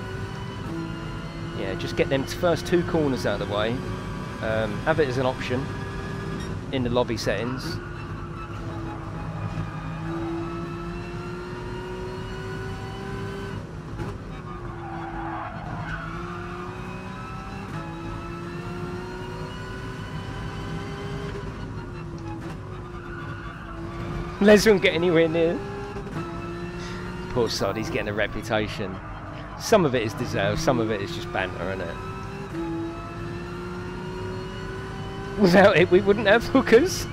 Yeah, just get them first two corners out of the way. Um, have it as an option in the lobby settings. Les won't get anywhere near. Poor sod, he's getting a reputation. Some of it is deserved, some of it is just banter, isn't it? Without it, we wouldn't have hookers.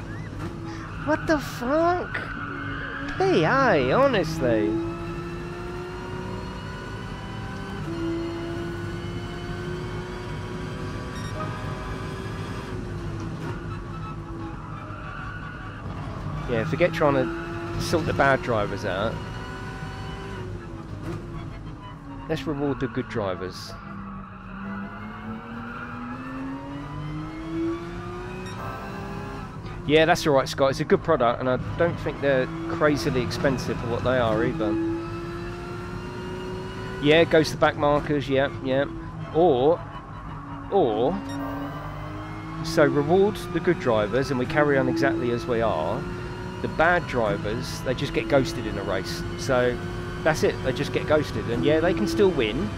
What the fuck? PA, honestly. Forget trying to sort the bad drivers out. Let's reward the good drivers. Yeah, that's alright, Scott. It's a good product, and I don't think they're crazily expensive for what they are either. Yeah, goes to back markers, yeah, yeah. Or, or, so reward the good drivers, and we carry on exactly as we are. The bad drivers, they just get ghosted in a race. So, that's it. They just get ghosted, and yeah, they can still win.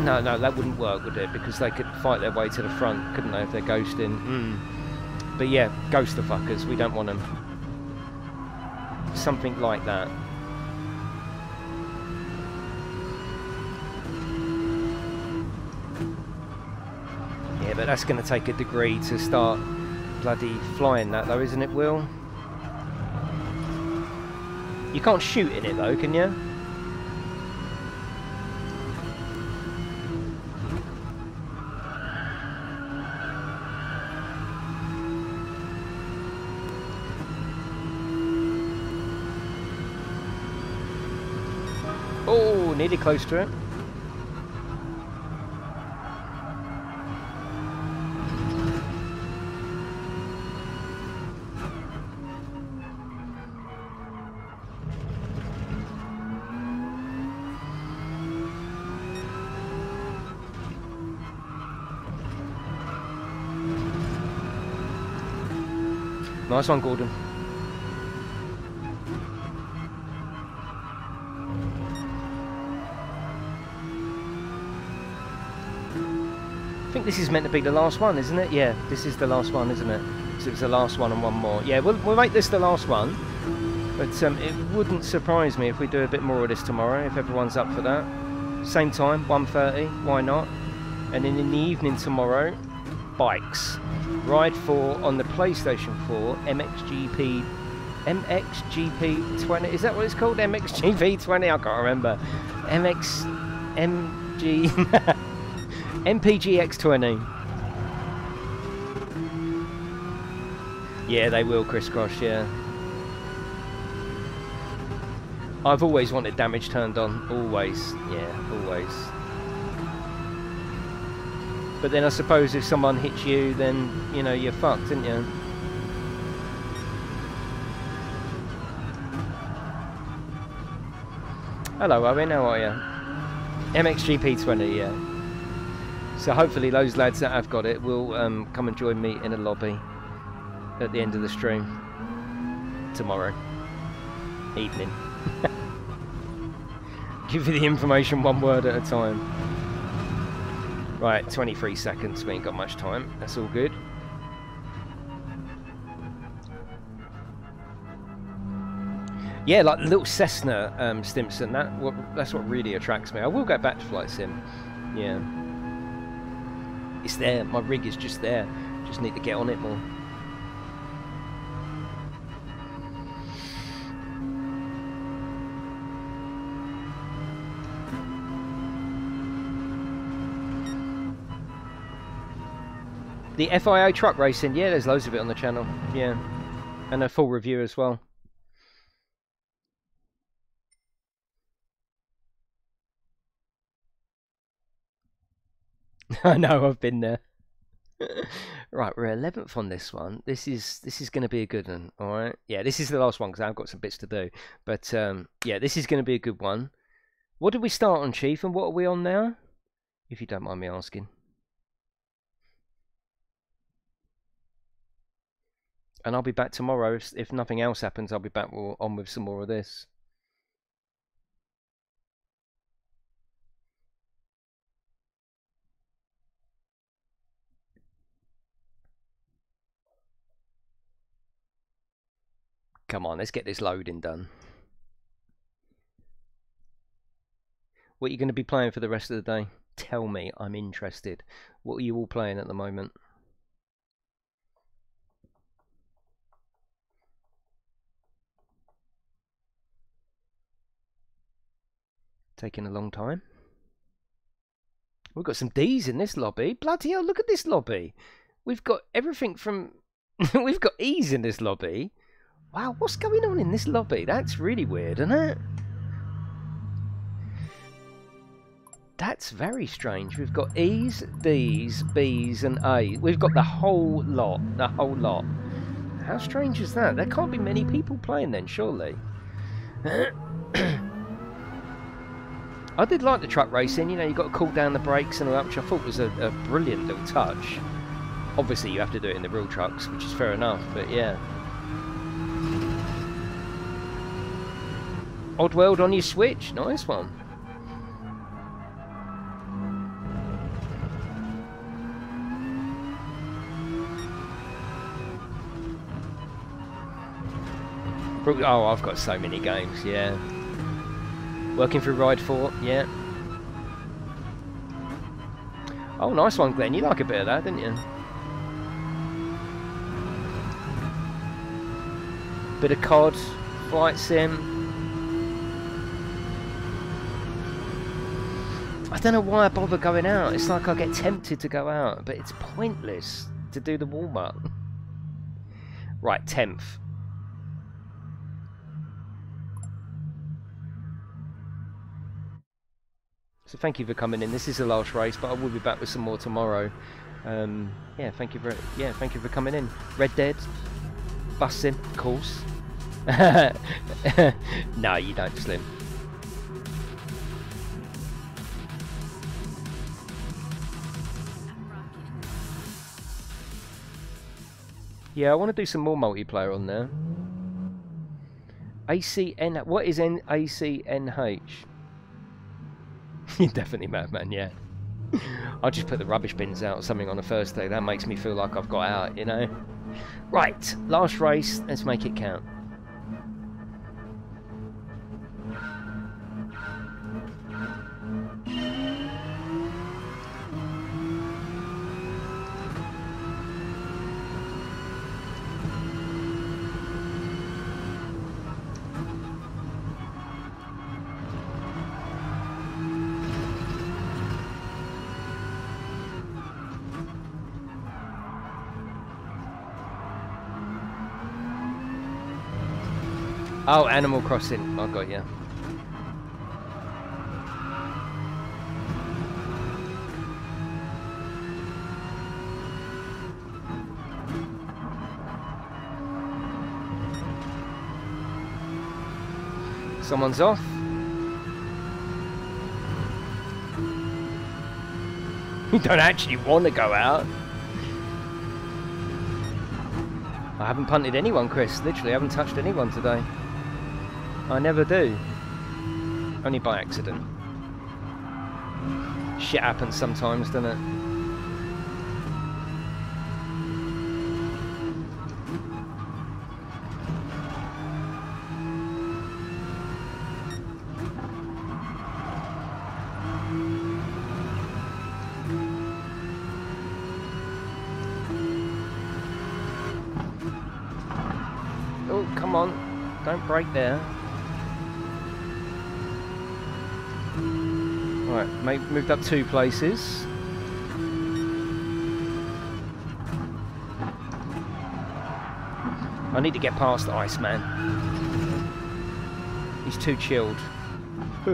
No, no, that wouldn't work, would it? Because they could fight their way to the front, couldn't they, if they're ghosting? Mm. But yeah, ghost the fuckers. We don't want them. Something like that. Yeah, but that's going to take a degree to start bloody flying that though, isn't it, Will? You can't shoot in it though, can you? Oh, nearly close to it. Nice one, Gordon. I think this is meant to be the last one, isn't it? Yeah, this is the last one, isn't it? So it's the last one and one more. Yeah, we'll, we'll make this the last one. But um, it wouldn't surprise me if we do a bit more of this tomorrow, if everyone's up for that. Same time, 1.30, why not? And then in the evening tomorrow, bikes. Ride 4 on the PlayStation 4 MXGP MXGP 20 is that what it's called? MXGP 20 I can't remember. MX MG MPGX 20 yeah they will crisscross yeah. I've always wanted damage turned on always yeah always but then I suppose if someone hits you, then, you know, you're fucked, aren't you? Hello, Owen, how are you? MXGP20, yeah. So hopefully those lads that have got it will um, come and join me in a lobby at the end of the stream tomorrow evening. Give you the information one word at a time. Right, 23 seconds. We ain't got much time. That's all good. Yeah, like little Cessna um, Stinson. That what that's what really attracts me. I will go back to flight sim. Yeah, it's there. My rig is just there. Just need to get on it more. The FIA truck racing, yeah, there's loads of it on the channel, yeah. And a full review as well. I know, I've been there. right, we're 11th on this one. This is this is going to be a good one, all right? Yeah, this is the last one because I've got some bits to do. But, um, yeah, this is going to be a good one. What did we start on, Chief, and what are we on now? If you don't mind me asking. And I'll be back tomorrow. If, nothing else happens, I'll be back on with some more of this. Come on, let's get this loading done. What are you going to be playing for the rest of the day? Tell me, I'm interested. What are you all playing at the moment? Taking a long time. We've got some D's in this lobby. Bloody hell, look at this lobby. We've got everything from... We've got E's in this lobby. Wow, what's going on in this lobby? That's really weird, isn't it? That's very strange. We've got E's, D's, B's and A. We've got the whole lot. The whole lot. How strange is that? There can't be many people playing then, surely. I did like the truck racing, you know, you got to cool down the brakes and all that, which I thought was a, a brilliant little touch. Obviously, you have to do it in the real trucks, which is fair enough, but yeah. Oddworld on your Switch, nice one. Oh, I've got so many games, yeah. Working through Ride 4, yeah. Oh, nice one, Glenn. You like a bit of that, didn't you? Bit of COD, Flight Sim. I don't know why I bother going out. It's like I get tempted to go out, but it's pointless to do the warm-up. Right, 10th. So thank you for coming in. This is the last race, but I will be back with some more tomorrow. Um, yeah, thank you for yeah, thank you for coming in. Red Dead, busing, of course. no, you don't, Slim. Yeah, I want to do some more multiplayer on there. ACN. What is N ACNH? Definitely Madman, yeah. I'll just put the rubbish bins out or something on the first day. That makes me feel like I've got out, you know? Right, last race. Let's make it count. Oh, Animal Crossing. I got you. Someone's off. You don't actually want to go out. I haven't punted anyone, Chris. Literally, I haven't touched anyone today. I never do. Only by accident. Shit happens sometimes, doesn't it? Oh, come on. Don't brake there. moved up two places. I need to get past Iceman. He's too chilled.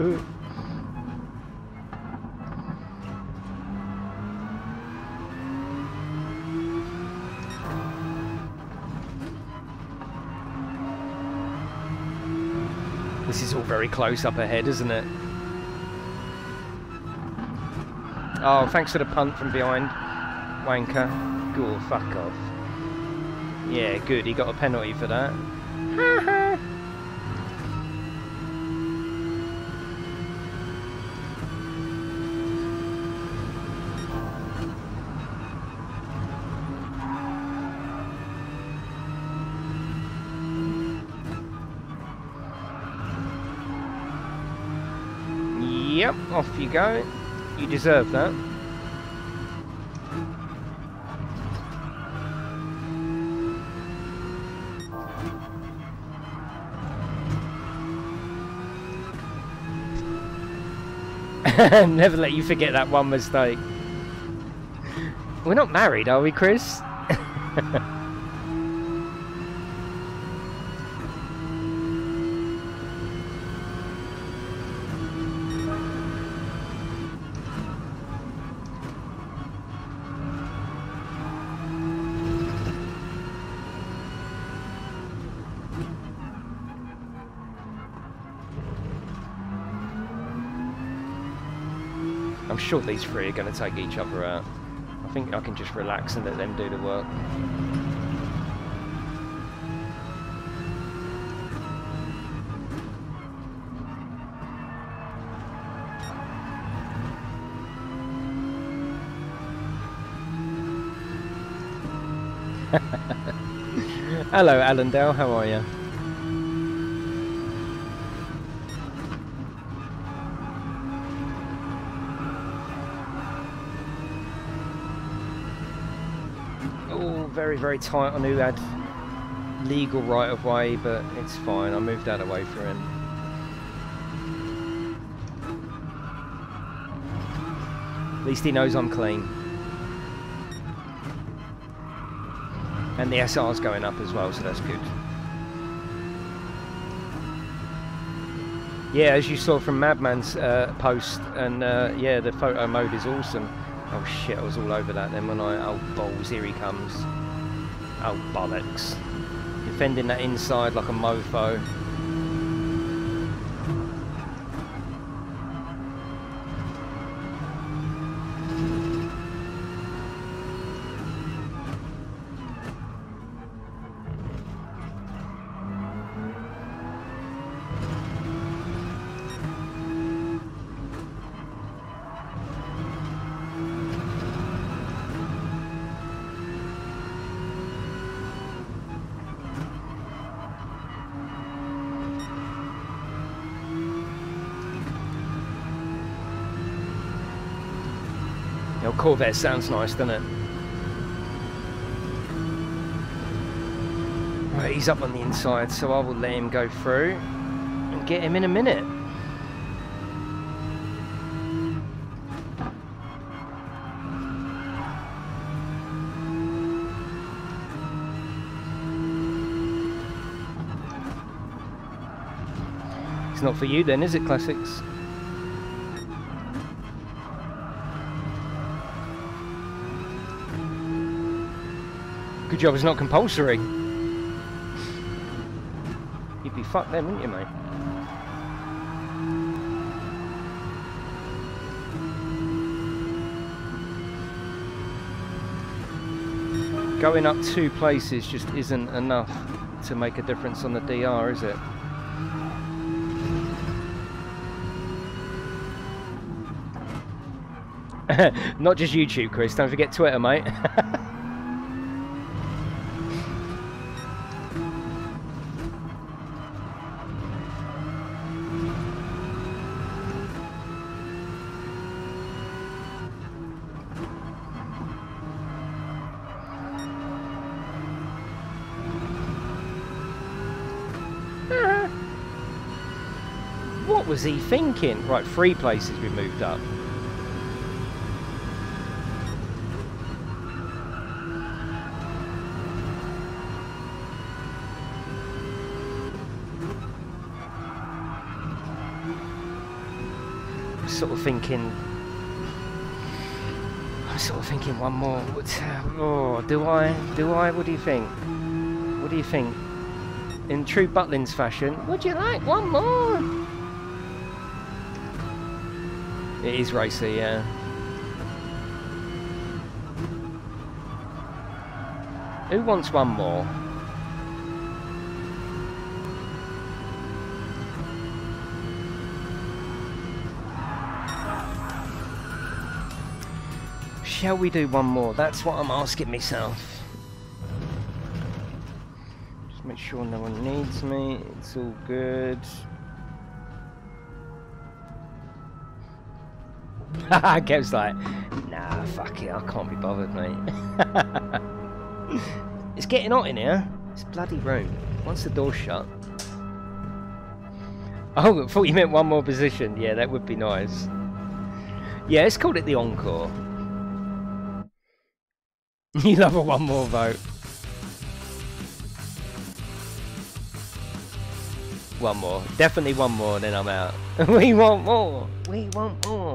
this is all very close up ahead, isn't it? Oh, thanks for the punt from behind, Wanker. Go fuck off. Yeah, good. He got a penalty for that. Yep, off you go. Deserve that. Never let you forget that one mistake. We're not married, are we, Chris? sure these three are going to take each other out. I think I can just relax and let them do the work. Hello, Allendale. How are you? Very, very tight on who had legal right of way, but it's fine. I moved out away for him. At least he knows I'm clean. And the SR's going up as well, so that's good. Yeah, as you saw from Madman's uh, post, and uh, yeah, the photo mode is awesome. Oh shit, I was all over that then when I... Oh balls, here he comes. Oh bollocks. Defending that inside like a mofo. Corvette sounds nice, doesn't it? Right, he's up on the inside, so I will let him go through and get him in a minute. It's not for you then, is it, Classics? Job is not compulsory. You'd be fucked then, wouldn't you, mate? Going up two places just isn't enough to make a difference on the DR, is it? Not just YouTube, Chris. Don't forget Twitter, mate. was he thinking? Right, three places we moved up. Sort of thinking. I'm sort of thinking one more. What, uh, oh, do I? Do I? What do you think? What do you think? in true Butlins fashion, would you like one more? It is racy, yeah. Who wants one more? Shall we do one more? That's what I'm asking myself. Just make sure no one needs me. It's all good. Kev's like, nah, fuck it, I can't be bothered, mate. it's getting hot in here. It's bloody room. Once the door's shut. Oh, I thought you meant one more position. Yeah, that would be nice. Yeah, let's call it the encore. you love a one more vote. One more. Definitely one more, then I'm out. we want more. We want more.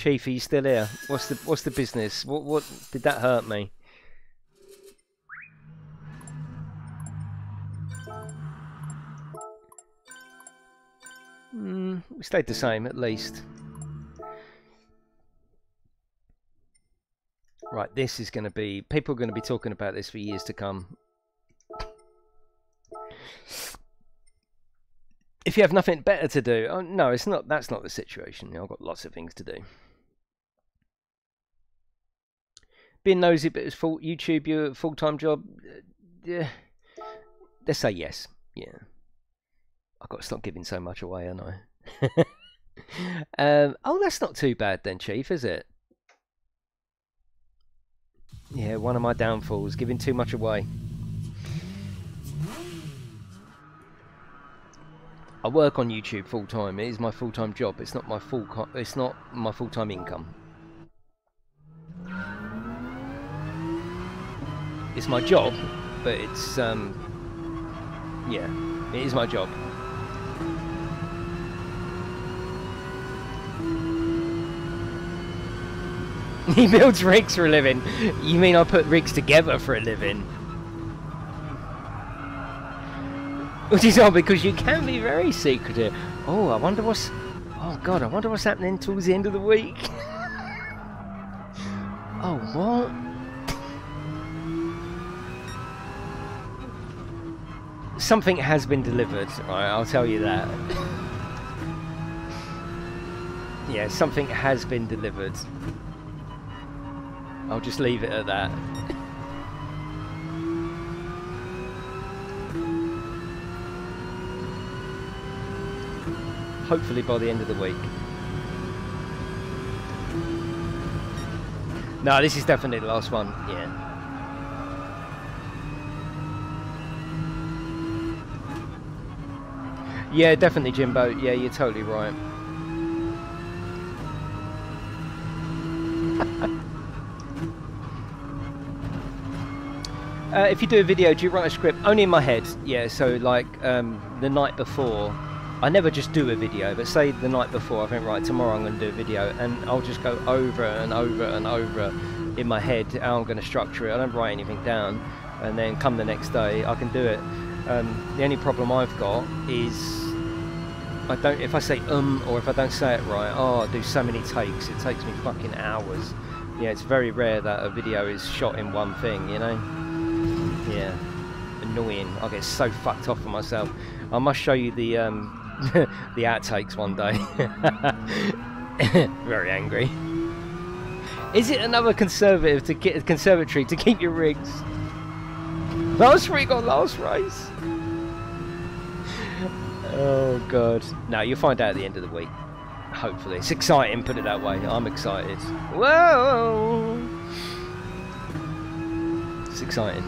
Chief, are you still here? What's the what's the business? What what did that hurt me? Hmm, we stayed the same at least. Right, this is going to be people are going to be talking about this for years to come. If you have nothing better to do, oh, no, it's not. That's not the situation. I've got lots of things to do. Being nosy, but it's full YouTube your full time job. Uh, yeah, let's say yes. Yeah, I've got to stop giving so much away, haven't I? um, oh, that's not too bad then, Chief, is it? Yeah, one of my downfalls, giving too much away. I work on YouTube full time. It is my full time job. It's not my full. it's not my full time income. It's my job, but it's um, yeah, it is my job. he builds rigs for a living. You mean I put rigs together for a living? Which is odd because you can be very secretive. Oh, I wonder what's. Oh God, I wonder what's happening towards the end of the week. oh, what? Something has been delivered. Right, I'll tell you that. yeah, something has been delivered. I'll just leave it at that. Hopefully by the end of the week. No, this is definitely the last one. Yeah. Yeah, definitely, Jimbo. Yeah, you're totally right. uh, if you do a video, do you write a script? Only in my head, yeah. So, like, um, the night before, I never just do a video, but say the night before, I think, right, tomorrow I'm going to do a video, and I'll just go over and over and over in my head how I'm going to structure it. I don't write anything down, and then come the next day, I can do it. Um, the only problem I've got is I don't if I say um or if I don't say it right, oh, I do so many takes. It takes me fucking hours. Yeah, it's very rare that a video is shot in one thing, you know. Yeah, annoying. I get so fucked off with myself. I must show you the um the outtakes one day. very angry. Is it another conservative to get a conservatory to keep your rigs? Last rig on last race. Oh god. No, you'll find out at the end of the week. Hopefully. It's exciting, put it that way. I'm excited. Whoa! It's exciting.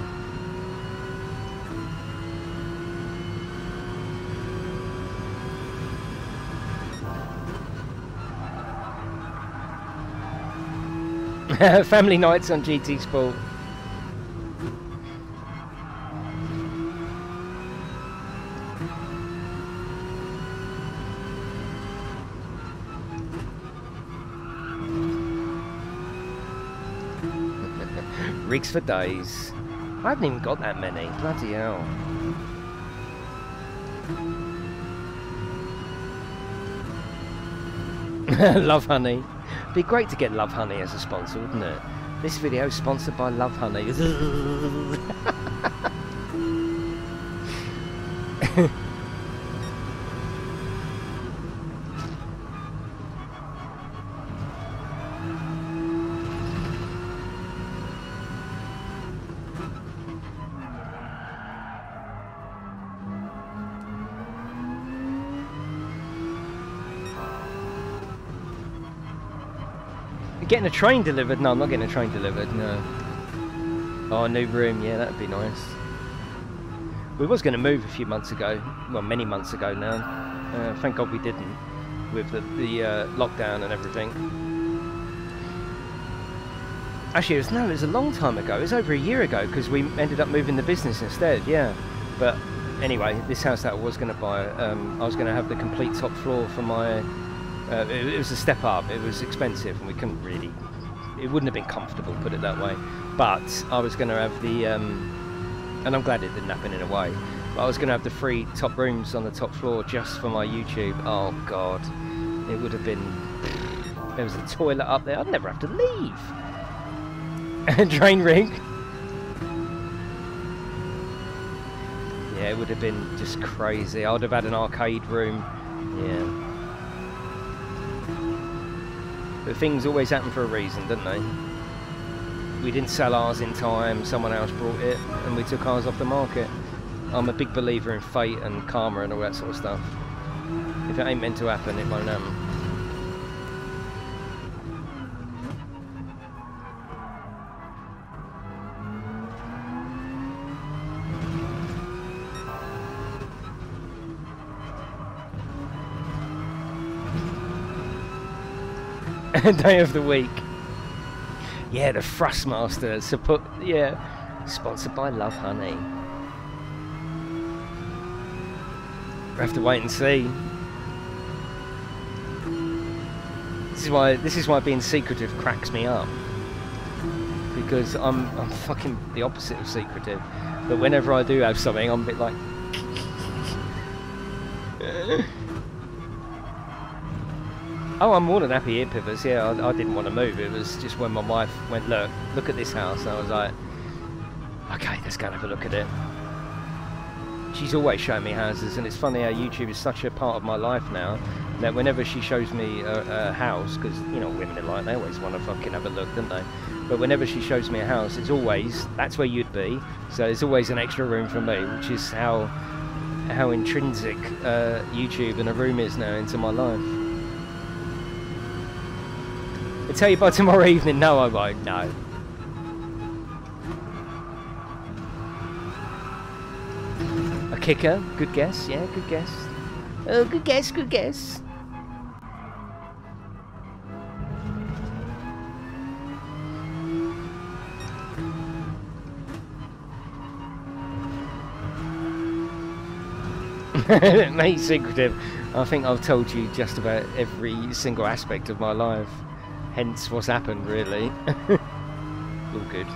Family nights on GT Sport. Rigs for days. I haven't even got that many. Bloody hell. Lovehoney. Be great to get Lovehoney as a sponsor, wouldn't it? This video is sponsored by Lovehoney. Getting a train delivered? No, I'm not getting a train delivered, no. Oh, new room, yeah, that'd be nice. We was going to move a few months ago, well, many months ago now. Uh, thank God we didn't, with the, the uh, lockdown and everything. Actually, it was, no, it was a long time ago. It was over a year ago, because we ended up moving the business instead, yeah. But anyway, this house that I was going to buy, um, I was going to have the complete top floor for my uh, it, it, was a step up. It was expensive, and we couldn't really. It wouldn't have been comfortable, put it that way. But I was going to have the, um, and I'm glad it didn't happen in a way. But I was going to have the three top rooms on the top floor just for my YouTube. Oh God, it would have been. There was a toilet up there. I'd never have to leave. And drain rig. Yeah, it would have been just crazy. I would have had an arcade room. Yeah. But things always happen for a reason, don't they? We didn't sell ours in time, someone else brought it, and we took ours off the market. I'm a big believer in fate and karma and all that sort of stuff. If it ain't meant to happen, it won't happen. day of the week. Yeah, the Thrustmaster. Support, yeah, sponsored by Lovehoney. We have to wait and see. This is why this is why being secretive cracks me up. Because I'm I'm fucking the opposite of secretive. But whenever I do have something, I'm a bit like. Oh, I'm more than happy here, Pivers. Yeah, I, I, didn't want to move. It was just when my wife went, look, look at this house. I was like, okay, let's go and have a look at it. She's always showing me houses, and it's funny how YouTube is such a part of my life now that whenever she shows me a, a house, because you know women are like they always want to fucking have a look, don't they? But whenever she shows me a house, it's always that's where you'd be. So there's always an extra room for me, which is how how intrinsic uh, YouTube and a room is now into my life. I'll tell you by tomorrow evening. No, I won't. No. A kicker. Good guess. Yeah, good guess. Oh, good guess. Good guess. Mate, secretive. I think I've told you just about every single aspect of my life. Hence what's happened, really. All good.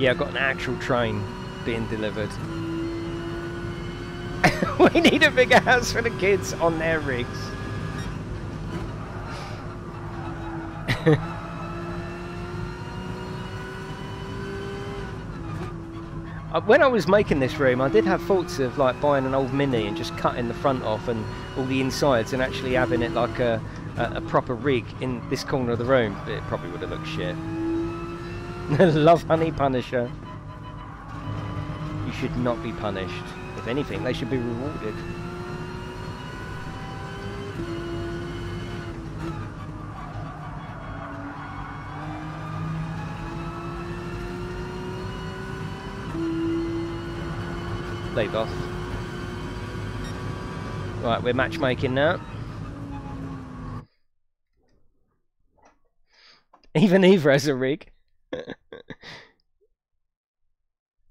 Yeah, I've got an actual train being delivered. we need a bigger house for the kids on their rigs. Uh, when I was making this room, I did have thoughts of like buying an old Mini and just cutting the front off and all the insides and actually having it like a, a, proper rig in this corner of the room. It probably would have looked shit. Lovehoney Punisher. You should not be punished. If anything, they should be rewarded. Off. Right, we're matchmaking now. Even Eva has a rig.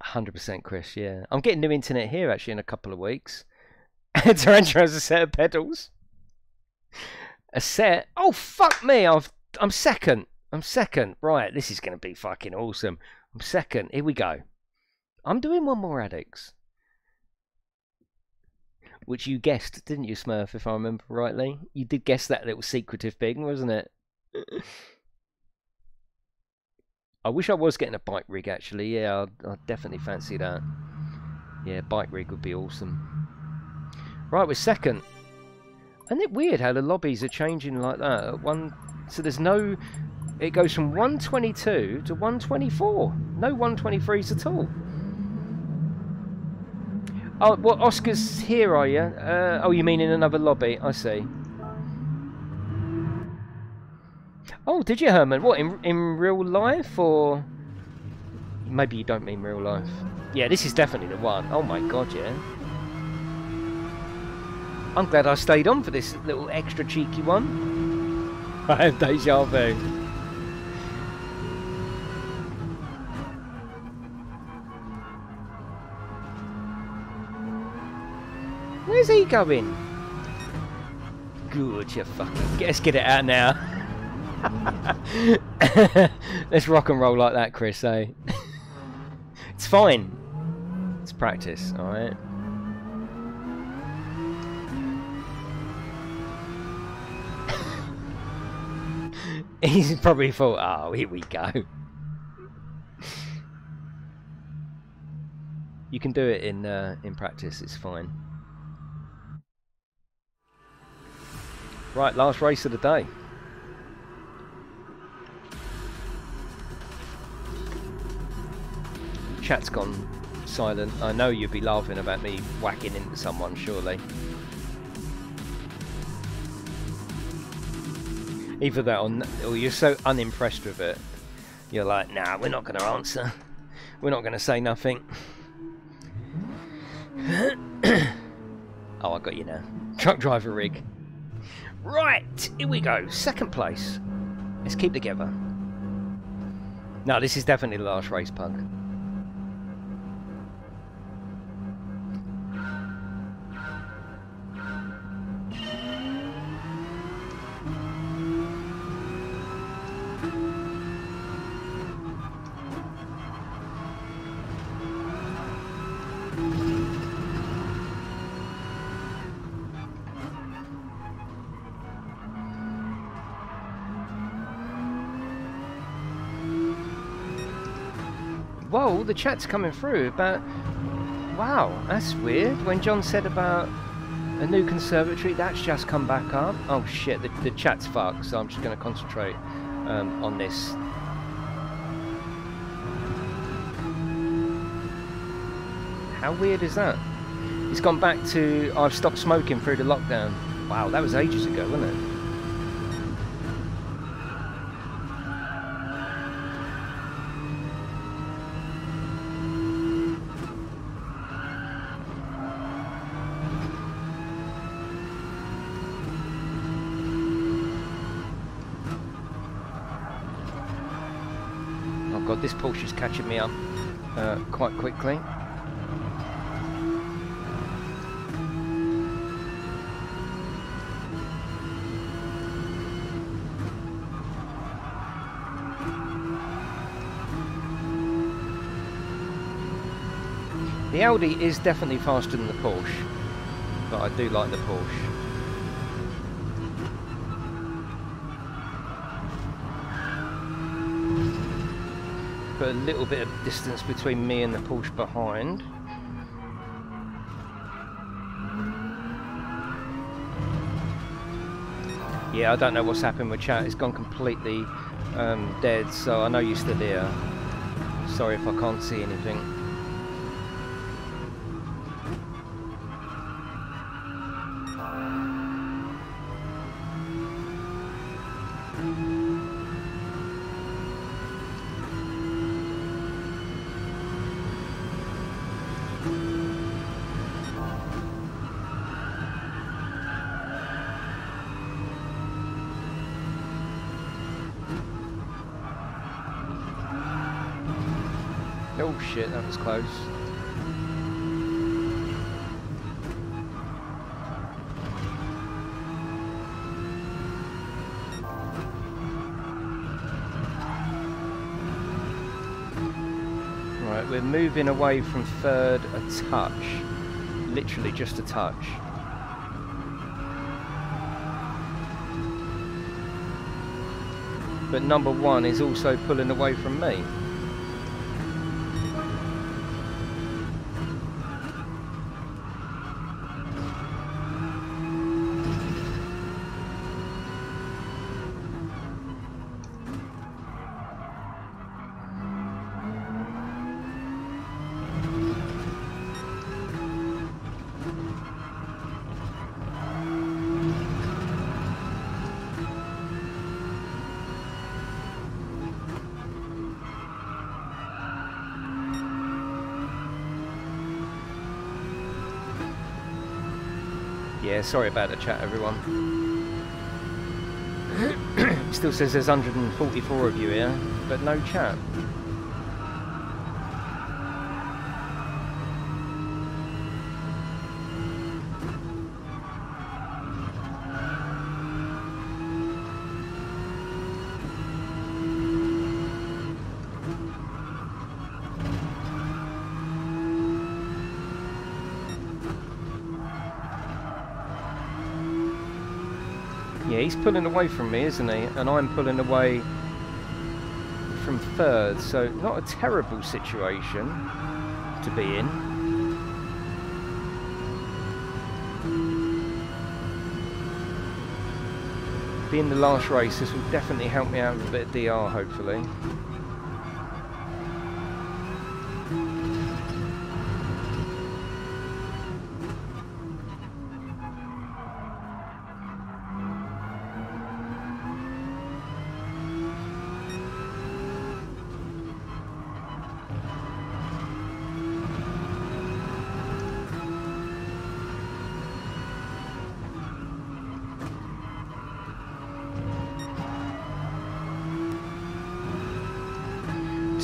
100% Chris, yeah. I'm getting new internet here actually in a couple of weeks. Tarantula has a set of pedals. A set? Oh, fuck me. I've, I'm second. I'm second. Right, this is going to be fucking awesome. I'm second. Here we go. I'm doing one more addicts. Which you guessed, didn't you, Smurf, if I remember rightly? You did guess that little secretive thing, wasn't it? I wish I was getting a bike rig, actually. Yeah, I'd, I'd definitely fancy that. Yeah, bike rig would be awesome. Right, we're second. Isn't it weird how the lobbies are changing like that? One, so there's no. It goes from 122 to 124. No 123s at all. Oh, well, Oscar's here, are you? Uh, oh, you mean in another lobby? I see. Oh, did you, Herman? What, in, in real life, or... Maybe you don't mean real life. Yeah, this is definitely the one. Oh my god, yeah. I'm glad I stayed on for this little extra cheeky one. I have deja vu. Where's he going? Good, you fucking... Let's get it out now. Let's rock and roll like that, Chris, eh? it's fine. It's practice, alright? He's probably thought, oh, here we go. you can do it in uh, in practice, it's fine. Right, last race of the day. Chat's gone silent. I know you'd be laughing about me whacking into someone, surely. Either that or, or you're so unimpressed with it, you're like, nah, we're not going to answer. We're not going to say nothing. oh, I got you now. Truck driver rig. Right, here we go. Second place. Let's keep together. No, this is definitely the last race, Pug. Whoa, the chat's coming through about... Wow, that's weird. When John said about a new conservatory, that's just come back up. Oh shit, the, the chat's fucked, so I'm just going to concentrate um, on this. How weird is that? It's gone back to I've stopped smoking through the lockdown. Wow, that was ages ago, wasn't it? This is catching me up uh, quite quickly. The Audi is definitely faster than the Porsche, but I do like the Porsche. Put a little bit of distance between me and the Porsche behind. Yeah, I don't know what's happened with chat. It's gone completely um, dead, so I know you're still here. Sorry if I can't see anything. Close. Right, we're moving away from third a touch. Literally just a touch. But number one is also pulling away from me. Sorry about the chat, everyone. Still says there's 144 of you here, but no chat. Pulling away from me, isn't he? And I'm pulling away from third, so not a terrible situation to be in. Being the last race, this will definitely help me out with a bit of DR, hopefully.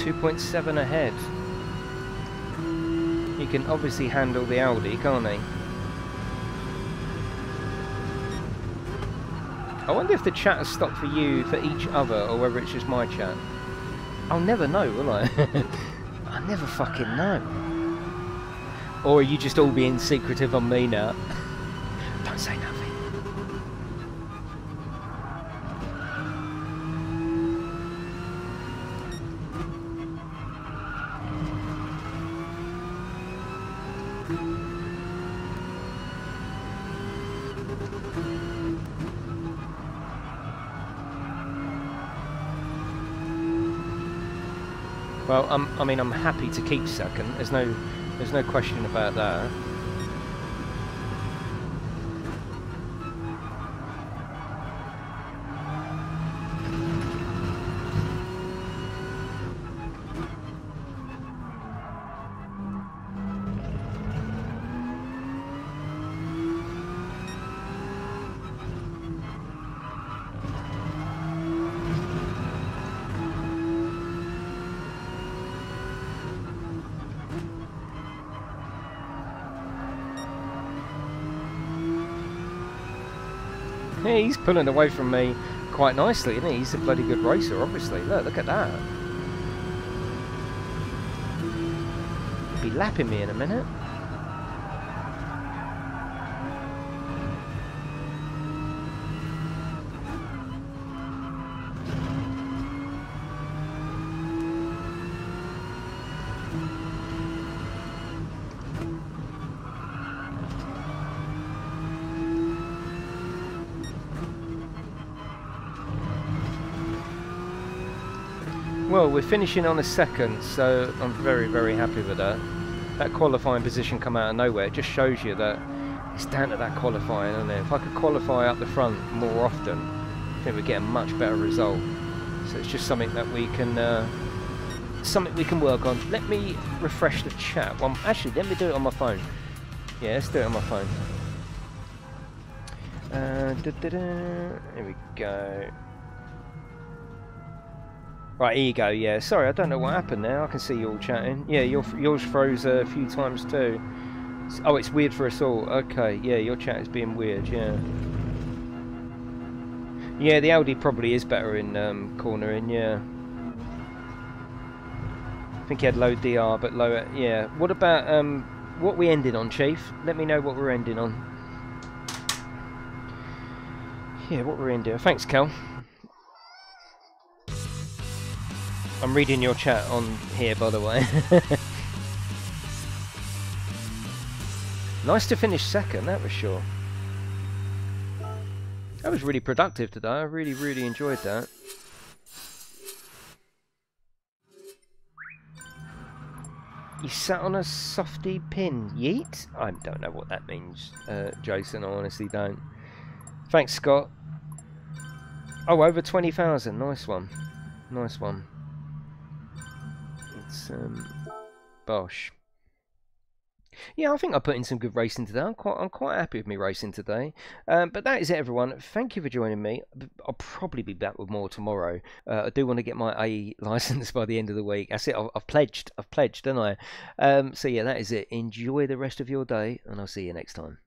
Two point seven ahead. He can obviously handle the Audi, can't he? I wonder if the chat has stopped for you for each other or whether it's just my chat. I'll never know, will I? I never fucking know. Or are you just all being secretive on me now? Don't say nothing. I'm, I mean, I'm happy to keep second. There's no, there's no question about that. Pulling away from me quite nicely, isn't he? He's a bloody good racer, obviously. Look, look at that. He'll be lapping me in a minute. We're finishing on a second, so I'm very, very happy with that. That qualifying position come out of nowhere. It just shows you that it's down to that qualifying, isn't it? If I could qualify up the front more often, I think we'd get a much better result. So it's just something that we can, uh, something we can work on. Let me refresh the chat. Well, actually, let me do it on my phone. Yeah, let's do it on my phone. Uh, da -da -da. Here we go. Right, here you go, yeah. Sorry, I don't know what happened there. I can see you all chatting. Yeah, your, yours froze a few times too. Oh, it's weird for us all. Okay, yeah, your chat is being weird, yeah. Yeah, the Audi probably is better in um, cornering, yeah. I think he had low DR, but lower. Yeah. What about um, what we ended on, Chief? Let me know what we're ending on. Yeah, what we're ending. Thanks, Cal. I'm reading your chat on here, by the way. nice to finish second, that was sure. That was really productive today. I really, really enjoyed that. You sat on a softy pin. Yeet? I don't know what that means, uh, Jason. I honestly don't. Thanks, Scott. Oh, over 20,000. Nice one. Nice one. It's, um, Bosh. Yeah, I think I put in some good racing today. I'm quite, I'm quite happy with me racing today. Um, but that is it, everyone. Thank you for joining me. I'll probably be back with more tomorrow. Uh, I do want to get my A license by the end of the week. That's it. I've, I've pledged. I've pledged, don't I? Um, so yeah, that is it. Enjoy the rest of your day, and I'll see you next time.